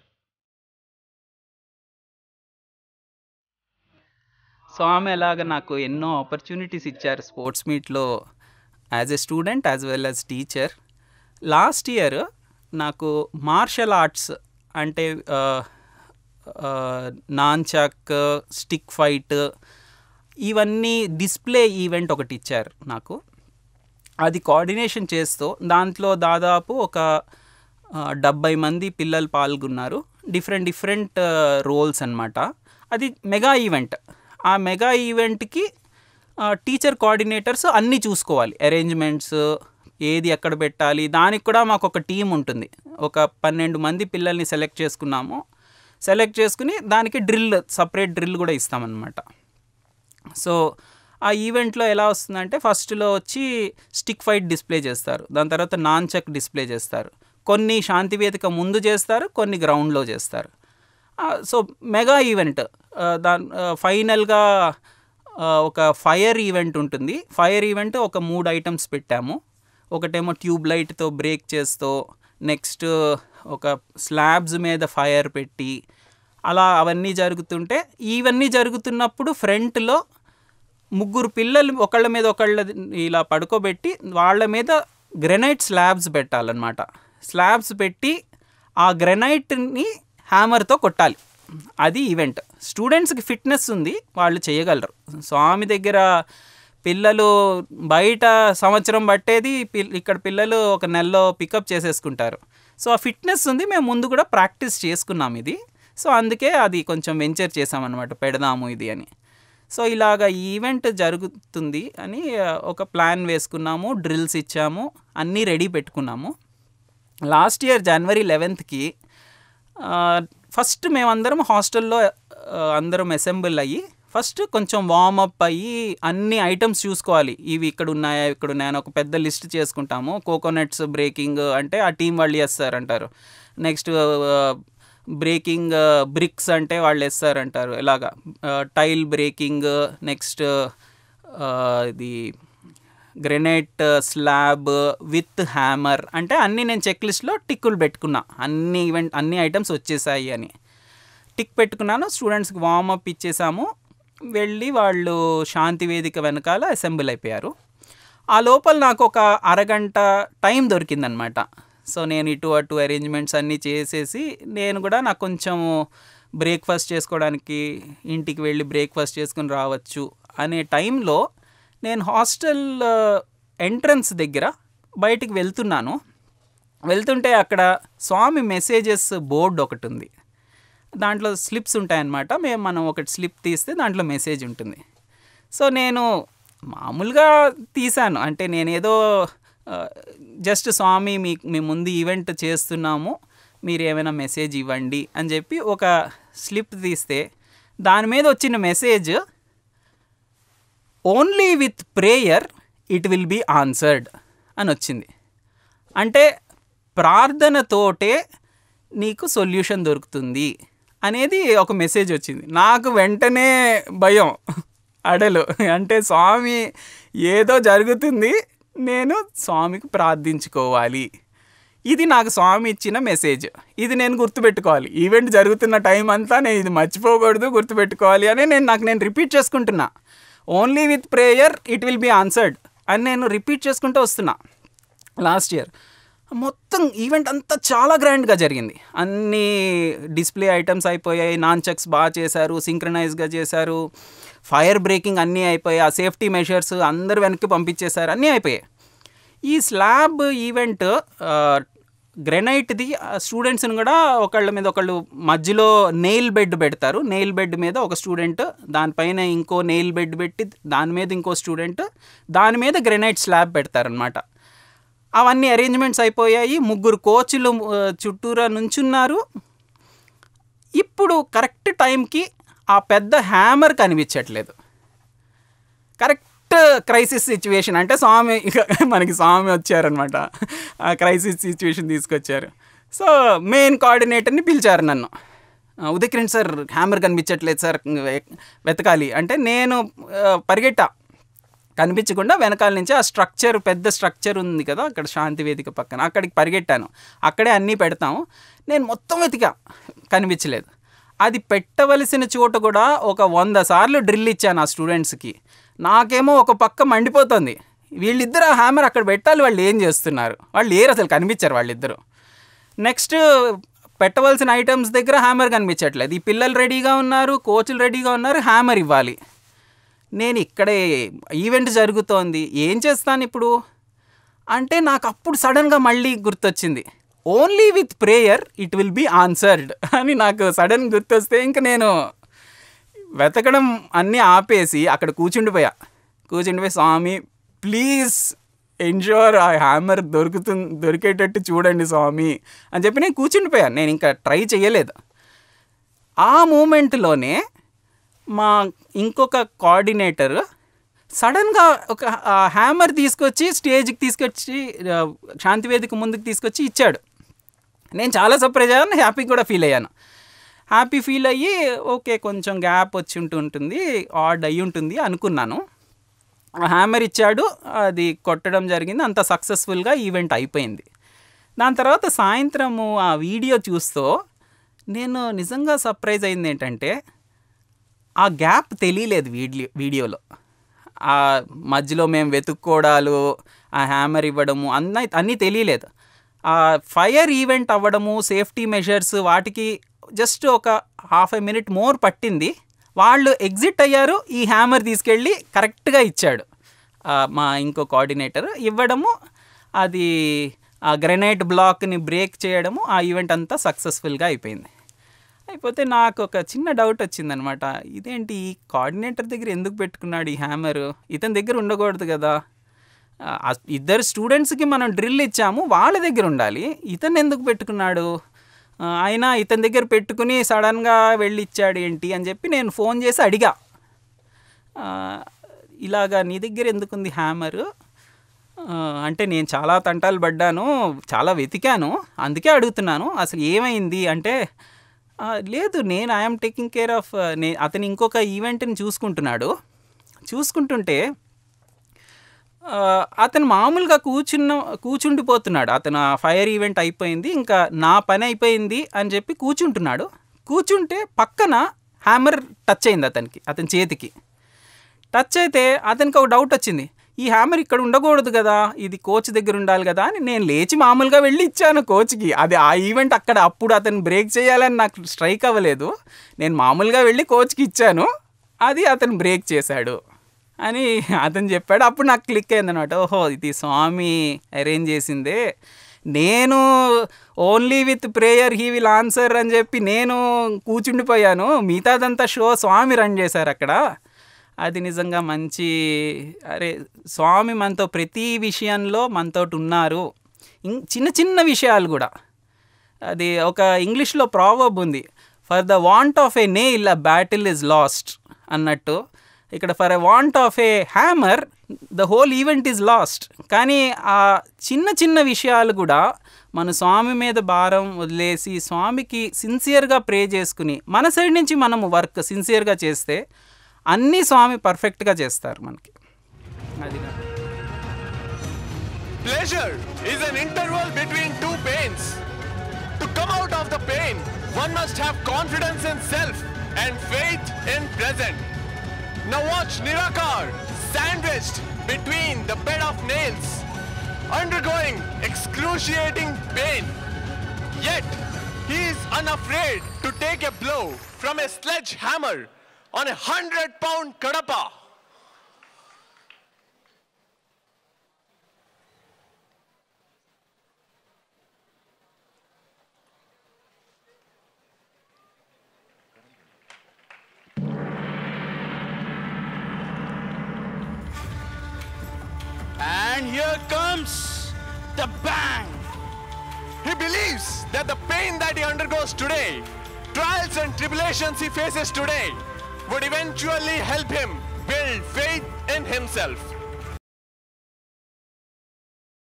స్వామి ఎలాగ నాకు ఎన్నో opportunities ఇచ్చారు sports మీట్లో as a student as well as teacher last year నాకు martial arts అంటే nunchuck stick fight ఇవన్నీ display event ఒకటి ఇచ్చారు నాకు అది కోఆర్డినేషన్ చేస్తూ దాంట్లో దాదాపు ఒక డెబ్బై మంది పిల్లలు పాల్గొన్నారు. డిఫరెంట్ డిఫరెంట్ రోల్స్ అనమాట అది మెగా ఈవెంట్ ఆ మెగా ఈవెంట్కి టీచర్ కోఆర్డినేటర్స్ అన్నీ చూసుకోవాలి. అరేంజ్మెంట్స్ ఏది ఎక్కడ పెట్టాలి దానికి కూడా మాకు ఒక టీం ఉంటుంది. ఒక పన్నెండు మంది పిల్లల్ని సెలెక్ట్ చేసుకున్నాము. సెలెక్ట్ చేసుకుని దానికి డ్రిల్ సపరేట్ డ్రిల్ కూడా ఇస్తామన్నమాట. సో ఆ ఈవెంట్లో ఎలా వస్తుందంటే ఫస్ట్లో వచ్చి స్టిక్ ఫైట్ డిస్ప్లే చేస్తారు. దాని తర్వాత నాన్ చెక్ డిస్ప్లే చేస్తారు. కొన్ని శాంతి వేదిక ముందు చేస్తారు కొన్ని గ్రౌండ్లో చేస్తారు. సో మెగా ఈవెంట్ దాని ఫైనల్గా ఒక ఫైర్ ఈవెంట్ ఉంటుంది. ఫైర్ ఈవెంట్ ఒక మూడు ఐటమ్స్ పెట్టాము. ఒకటేమో ట్యూబ్ లైట్తో బ్రేక్ చేస్తూ నెక్స్ట్ ఒక స్లాబ్స్ మీద ఫైర్ పెట్టి అలా అవన్నీ జరుగుతుంటే ఇవన్నీ జరుగుతున్నప్పుడు ఫ్రంట్లో ముగ్గురు పిల్లలు ఒకళ్ళ మీద ఒకళ్ళ ఇలా పడుకోబెట్టి వాళ్ళ మీద గ్రెనైట్ స్లాబ్స్ పెట్టాలన్నమాట. స్లాబ్స్ పెట్టి ఆ గ్రెనైట్ని హ్యామర్తో కొట్టాలి. అది ఈవెంట్. స్టూడెంట్స్కి ఫిట్నెస్ ఉంది వాళ్ళు చేయగలరు. స్వామి దగ్గర పిల్లలు బయట సంవత్సరం పట్టేది పిల్- ఇక్కడ పిల్లలు ఒక నెలలో పికప్ చేసేసుకుంటారు. సో ఆ ఫిట్నెస్ ఉంది మేము ముందు కూడా ప్రాక్టీస్ చేసుకున్నాం ఇది. సో అందుకే అది కొంచెం వెంచర్ చేసామన్నమాట పెడదాము ఇది అని. సో ఇలాగ ఈవెంట్ జరుగుతుంది అని ఒక ప్లాన్ వేసుకున్నాము డ్రిల్స్ ఇచ్చాము అన్నీ రెడీ పెట్టుకున్నాము. లాస్ట్ ఇయర్ జనవరి లెవెన్త్కి ఫస్ట్ మేమందరం హాస్టల్లో అందరం అసెంబుల్ అయ్యి ఫస్ట్ కొంచెం వార్మప్ అయ్యి అన్ని ఐటమ్స్ చూసుకోవాలి. ఇవి ఇక్కడ ఉన్నాయా ఇక్కడ ఉన్నాయని ఒక పెద్ద లిస్ట్ చేసుకుంటాము. కోకోనట్స్ బ్రేకింగ్ అంటే ఆ టీం వాళ్ళు చేస్తారంటారు. నెక్స్ట్ బ్రేకింగ్ బ్రిక్స్ అంటే వాళ్ళు వేస్తారంటారు. ఇలాగా టైల్ బ్రేకింగ్ నెక్స్ట్ ఇది గ్రెనైట్ స్లాబ్ విత్ హ్యామర్ అంటే అన్నీ నేను చెక్ లిస్ట్లో టిక్కులు పెట్టుకున్నా. అన్ని ఈవెంట్ అన్ని ఐటమ్స్ వచ్చేసాయి అని. టిక్ పెట్టుకున్నాను స్టూడెంట్స్కి వార్మప్ ఇచ్చేసాము. వెళ్ళి వాళ్ళు శాంతి వేదిక వెనకాల అసెంబ్ల్ అయిపోయారు. ఆ లోపల నాకు ఒక అరగంట టైం దొరికిందనమాట. సో నేను ఇటు అటు అరేంజ్మెంట్స్ అన్నీ చేసేసి నేను కూడా నాకు కొంచెం బ్రేక్ఫాస్ట్ చేసుకోవడానికి ఇంటికి వెళ్ళి బ్రేక్ఫాస్ట్ చేసుకుని రావచ్చు అనే టైంలో నేను హాస్టల్ ఎంట్రన్స్ దగ్గర బయటికి వెళ్తున్నాను. వెళ్తుంటే అక్కడ స్వామి మెసేజెస్ బోర్డు ఒకటి ఉంది. దాంట్లో స్లిప్స్ ఉంటాయన్నమాట. మేము మనం ఒకటి స్లిప్ తీస్తే దాంట్లో మెసేజ్ ఉంటుంది. సో నేను మామూలుగా తీశాను. అంటే నేనేదో జస్ట్ స్వామి మీ మీ ముందు ఈవెంట్ చేస్తున్నాము మీరు ఏమైనా మెసేజ్ ఇవ్వండి అని చెప్పి ఒక స్లిప్ తీస్తే దాని మీద వచ్చిన message only with prayer it will be answered అని వచ్చింది. అంటే ప్రార్థనతోటే నీకు సొల్యూషన్ దొరుకుతుంది అనేది ఒక మెసేజ్ వచ్చింది. నాకు వెంటనే భయం అడలు. అంటే స్వామి ఏదో జరుగుతుంది నేను స్వామికి ప్రార్థించుకోవాలి. ఇది నాకు స్వామి ఇచ్చిన మెసేజ్. ఇది నేను గుర్తుపెట్టుకోవాలి. ఈవెంట్ జరుగుతున్న టైం అంతా నేను ఇది మర్చిపోకూడదు గుర్తుపెట్టుకోవాలి అని నేను నాకు నేను రిపీట్ చేసుకుంటున్నా. Only with prayer it will be answered అని నేను రిపీట్ చేసుకుంటూ వస్తున్నా. లాస్ట్ ఇయర్ మొత్తం ఈవెంట్ అంతా చాలా గ్రాండ్గా జరిగింది. అన్ని డిస్ప్లే ఐటమ్స్ అయిపోయాయి. నాన్ చెక్స్ బాగా చేశారు సింక్రనైజ్గా చేశారు. ఫైర్ బ్రేకింగ్ అన్నీ అయిపోయాయి. ఆ సేఫ్టీ మెషర్స్ అందరు వెనక్కి పంపించేశారు. అన్నీ అయిపోయాయి. ఈ స్లాబ్ ఈవెంట్ గ్రెనైట్ది స్టూడెంట్స్ని కూడా ఒకళ్ళ మీద ఒకళ్ళు మధ్యలో నెయిల్ బెడ్ పెడతారు. నెయిల్ బెడ్ మీద ఒక స్టూడెంట్ దానిపైన ఇంకో నెయిల్ బెడ్ పెట్టి దాని మీద ఇంకో స్టూడెంట్ దాని మీద గ్రెనైట్ స్లాబ్ పెడతారనమాట అవన్నీ అరేంజ్మెంట్స్ అయిపోయాయి. ముగ్గురు కోచ్లు చుట్టూరా నుంచున్నారు. ఇప్పుడు కరెక్ట్ టైంకి ఆ పెద్ద హ్యామర్ కనిపించట్లేదు. కరెక్ట్ క్రైసిస్ సిచ్యువేషన్ అంటే స్వామి మనకి స్వామి వచ్చారనమాట ఆ క్రైసిస్ సిచ్యువేషన్ తీసుకొచ్చారు. సో మెయిన్ కోఆర్డినేటర్ని పిలిచారు నన్ను. ఉదయకిరణ్ సార్ హ్యామర్ కనిపించట్లేదు సార్ వెతకాలి. అంటే నేను పరిగెట్టా. కనిపించకుండా వెనకాల నుంచి ఆ స్ట్రక్చర్ పెద్ద స్ట్రక్చర్ ఉంది కదా అక్కడ శాంతి వేదిక పక్కన అక్కడికి పరిగెట్టాను. అక్కడే అన్నీ పెడతాము. నేను మొత్తం వెతికా. కనిపించలేదు. అది పెట్టవలసిన చోట కూడా ఒక వంద సార్లు డ్రిల్ ఇచ్చాను ఆ స్టూడెంట్స్కి. నాకేమో ఒక పక్క మండిపోతుంది. వీళ్ళిద్దరు ఆ హ్యామర్ అక్కడ పెట్టాలి వాళ్ళు ఏం చేస్తున్నారు? వాళ్ళు ఏరు అసలు కనిపించారు వాళ్ళిద్దరు. నెక్స్ట్ పెట్టవలసిన ఐటమ్స్ దగ్గర హ్యామర్ కనిపించట్లేదు. ఈ పిల్లలు రెడీగా ఉన్నారు కోచ్లు రెడీగా ఉన్నారు హ్యామర్ ఇవ్వాలి. నేను ఇక్కడే ఈవెంట్ జరుగుతోంది ఏం చేస్తాను ఇప్పుడు? అంటే నాకు అప్పుడు సడన్గా మళ్ళీ గుర్తొచ్చింది. Only with prayer it will be answered అని నాకు సడన్ గుర్తొస్తే ఇంక నేను వెతకడం అన్నీ ఆపేసి అక్కడ కూర్చుండిపోయా. కూర్చుండిపోయి స్వామి ప్లీజ్ ఎన్షూర్ ఆ హ్యామర్ దొరుకుతుంది దొరికేటట్టు చూడండి స్వామి అని చెప్పి నేను కూర్చుండిపోయాను నేను ఇంకా ట్రై చేయలేదు. ఆ మూమెంట్లోనే మా ఇంకొక కోఆర్డినేటర్ సడన్గా ఒక హ్యామర్ తీసుకొచ్చి స్టేజ్కి తీసుకొచ్చి శాంతివేదిక శాంతి వేదిక ముందుకు తీసుకొచ్చి ఇచ్చాడు. నేను చాలా సర్ప్రైజ్ అయ్యాను హ్యాపీ కూడా ఫీల్ అయ్యాను. హ్యాపీ ఫీల్ అయ్యి ఓకే కొంచెం గ్యాప్ వచ్చి ఉంటూ ఉంటుంది ఆడ్ అయ్యి ఉంటుంది అనుకున్నాను. హ్యామర్ ఇచ్చాడు అది కొట్టడం జరిగింది అంత సక్సెస్ఫుల్గా ఈవెంట్ అయిపోయింది. దాని తర్వాత సాయంత్రము ఆ వీడియో చూస్తూ నేను నిజంగా సర్ప్రైజ్ అయింది ఏంటంటే ఆ గ్యాప్ తెలియలేదు వీడియో వీడియోలో ఆ మధ్యలో మేము వెతుక్కోవడాలు ఆ హ్యామర్ ఇవ్వడము అన్న అన్నీ తెలియలేదు. ఫైర్ ఈవెంట్ అవ్వడము సేఫ్టీ మెషర్స్ వాటికి జస్ట్ ఒక హాఫ్ ఏ మినిట్ మోర్ పట్టింది. వాళ్ళు ఎగ్జిట్ అయ్యారు ఈ హ్యామర్ తీసుకెళ్ళి కరెక్ట్గా ఇచ్చాడు. మా ఇంకో కోఆర్డినేటర్ ఇవ్వడము అది ఆ గ్రెనైట్ బ్లాక్ని బ్రేక్ చేయడము ఆ ఈవెంట్ అంతా సక్సెస్ఫుల్గా అయిపోయింది. అయిపోతే నాకు ఒక చిన్న డౌట్ వచ్చిందనమాట. ఇదేంటి ఈ కోఆర్డినేటర్ దగ్గర ఎందుకు పెట్టుకున్నాడు ఈ హ్యామర్? ఇతని దగ్గర ఉండకూడదు కదా. ఇద్దరు స్టూడెంట్స్కి మనం డ్రిల్ ఇచ్చాము వాళ్ళ దగ్గర ఉండాలి. ఇతను ఎందుకు పెట్టుకున్నాడు? ఆయన ఇతని దగ్గర పెట్టుకుని సడన్గా వెళ్ళి ఇచ్చాడు ఏంటి అని చెప్పి నేను ఫోన్ చేసి అడిగా. ఇలాగా నీ దగ్గర ఎందుకుంది హ్యామరు? అంటే నేను చాలా తంటాలు పడ్డాను చాలా వెతికాను అందుకే అడుగుతున్నాను. అసలు ఏమైంది అంటే లేదు నేను ఐఎమ్ టేకింగ్ కేర్ ఆఫ్ నే అతను ఇంకొక ఈవెంట్ని చూసుకుంటున్నాడు. చూసుకుంటుంటే అతను మామూలుగా కూర్చున్న కూర్చుండిపోతున్నాడు అతను ఫైర్ ఈవెంట్ అయిపోయింది ఇంకా నా పని అయిపోయింది అని చెప్పి కూర్చుంటున్నాడు కూర్చుంటే పక్కన హ్యామర్ టచ్ అయింది అతనికి అతని చేతికి. టచ్ అయితే అతనికి ఒక డౌట్ వచ్చింది. ఈ హ్యామర్ ఇక్కడ ఉండకూడదు కదా ఇది కోచ్ దగ్గర ఉండాలి కదా అని నేను లేచి మామూలుగా వెళ్ళి ఇచ్చాను కోచ్కి. అది ఆ ఈవెంట్ అక్కడ అప్పుడు అతను బ్రేక్ చేయాలని నాకు స్ట్రైక్ అవ్వలేదు. నేను మామూలుగా వెళ్ళి కోచ్కి ఇచ్చాను. అది అతను బ్రేక్ చేశాడు. అని అతను చెప్పాడు. అప్పుడు నాకు క్లిక్ అయింది అనమాట ఓహో ఇది స్వామి అరేంజ్ చేసిందే. నేను only with prayer he will answer అని చెప్పి నేను కూర్చుండిపోయాను మిగతాదంతా షో స్వామి రన్ చేశారు అక్కడ. అది నిజంగా మంచి అరే స్వామి మనతో ప్రతి విషయంలో మనతో ఉన్నారు. ఇం చిన్న చిన్న విషయాలు కూడా. అది ఒక ఇంగ్లీష్లో ప్రావర్బ్ ఉంది. For the want of a nail a battle is lost అన్నట్టు. ఇక్కడ for a want of a hammer the whole event is lost కానీ ఆ చిన్న చిన్న విషయాలు కూడా మన స్వామి మీద భారం వదిలేసి స్వామికి సిన్సియర్గా ప్రే చేసుకుని మన సైడ్ నుంచి మనము వర్క్ సిన్సియర్గా చేస్తే అన్నీ స్వామి పర్ఫెక్ట్గా చేస్తారు మనకి అది Pleasure is an interval between two pains. To come out of the pain, one must have confidence in self and faith in present. Now watch Nirakar sandwiched between the bed of nails, undergoing excruciating pain. Yet he is unafraid to take a blow from a sledgehammer on a hundred pound kadapa. And here comes the bang. He believes that the pain that he undergoes today, trials and tribulations he faces today, would eventually help him build faith in himself.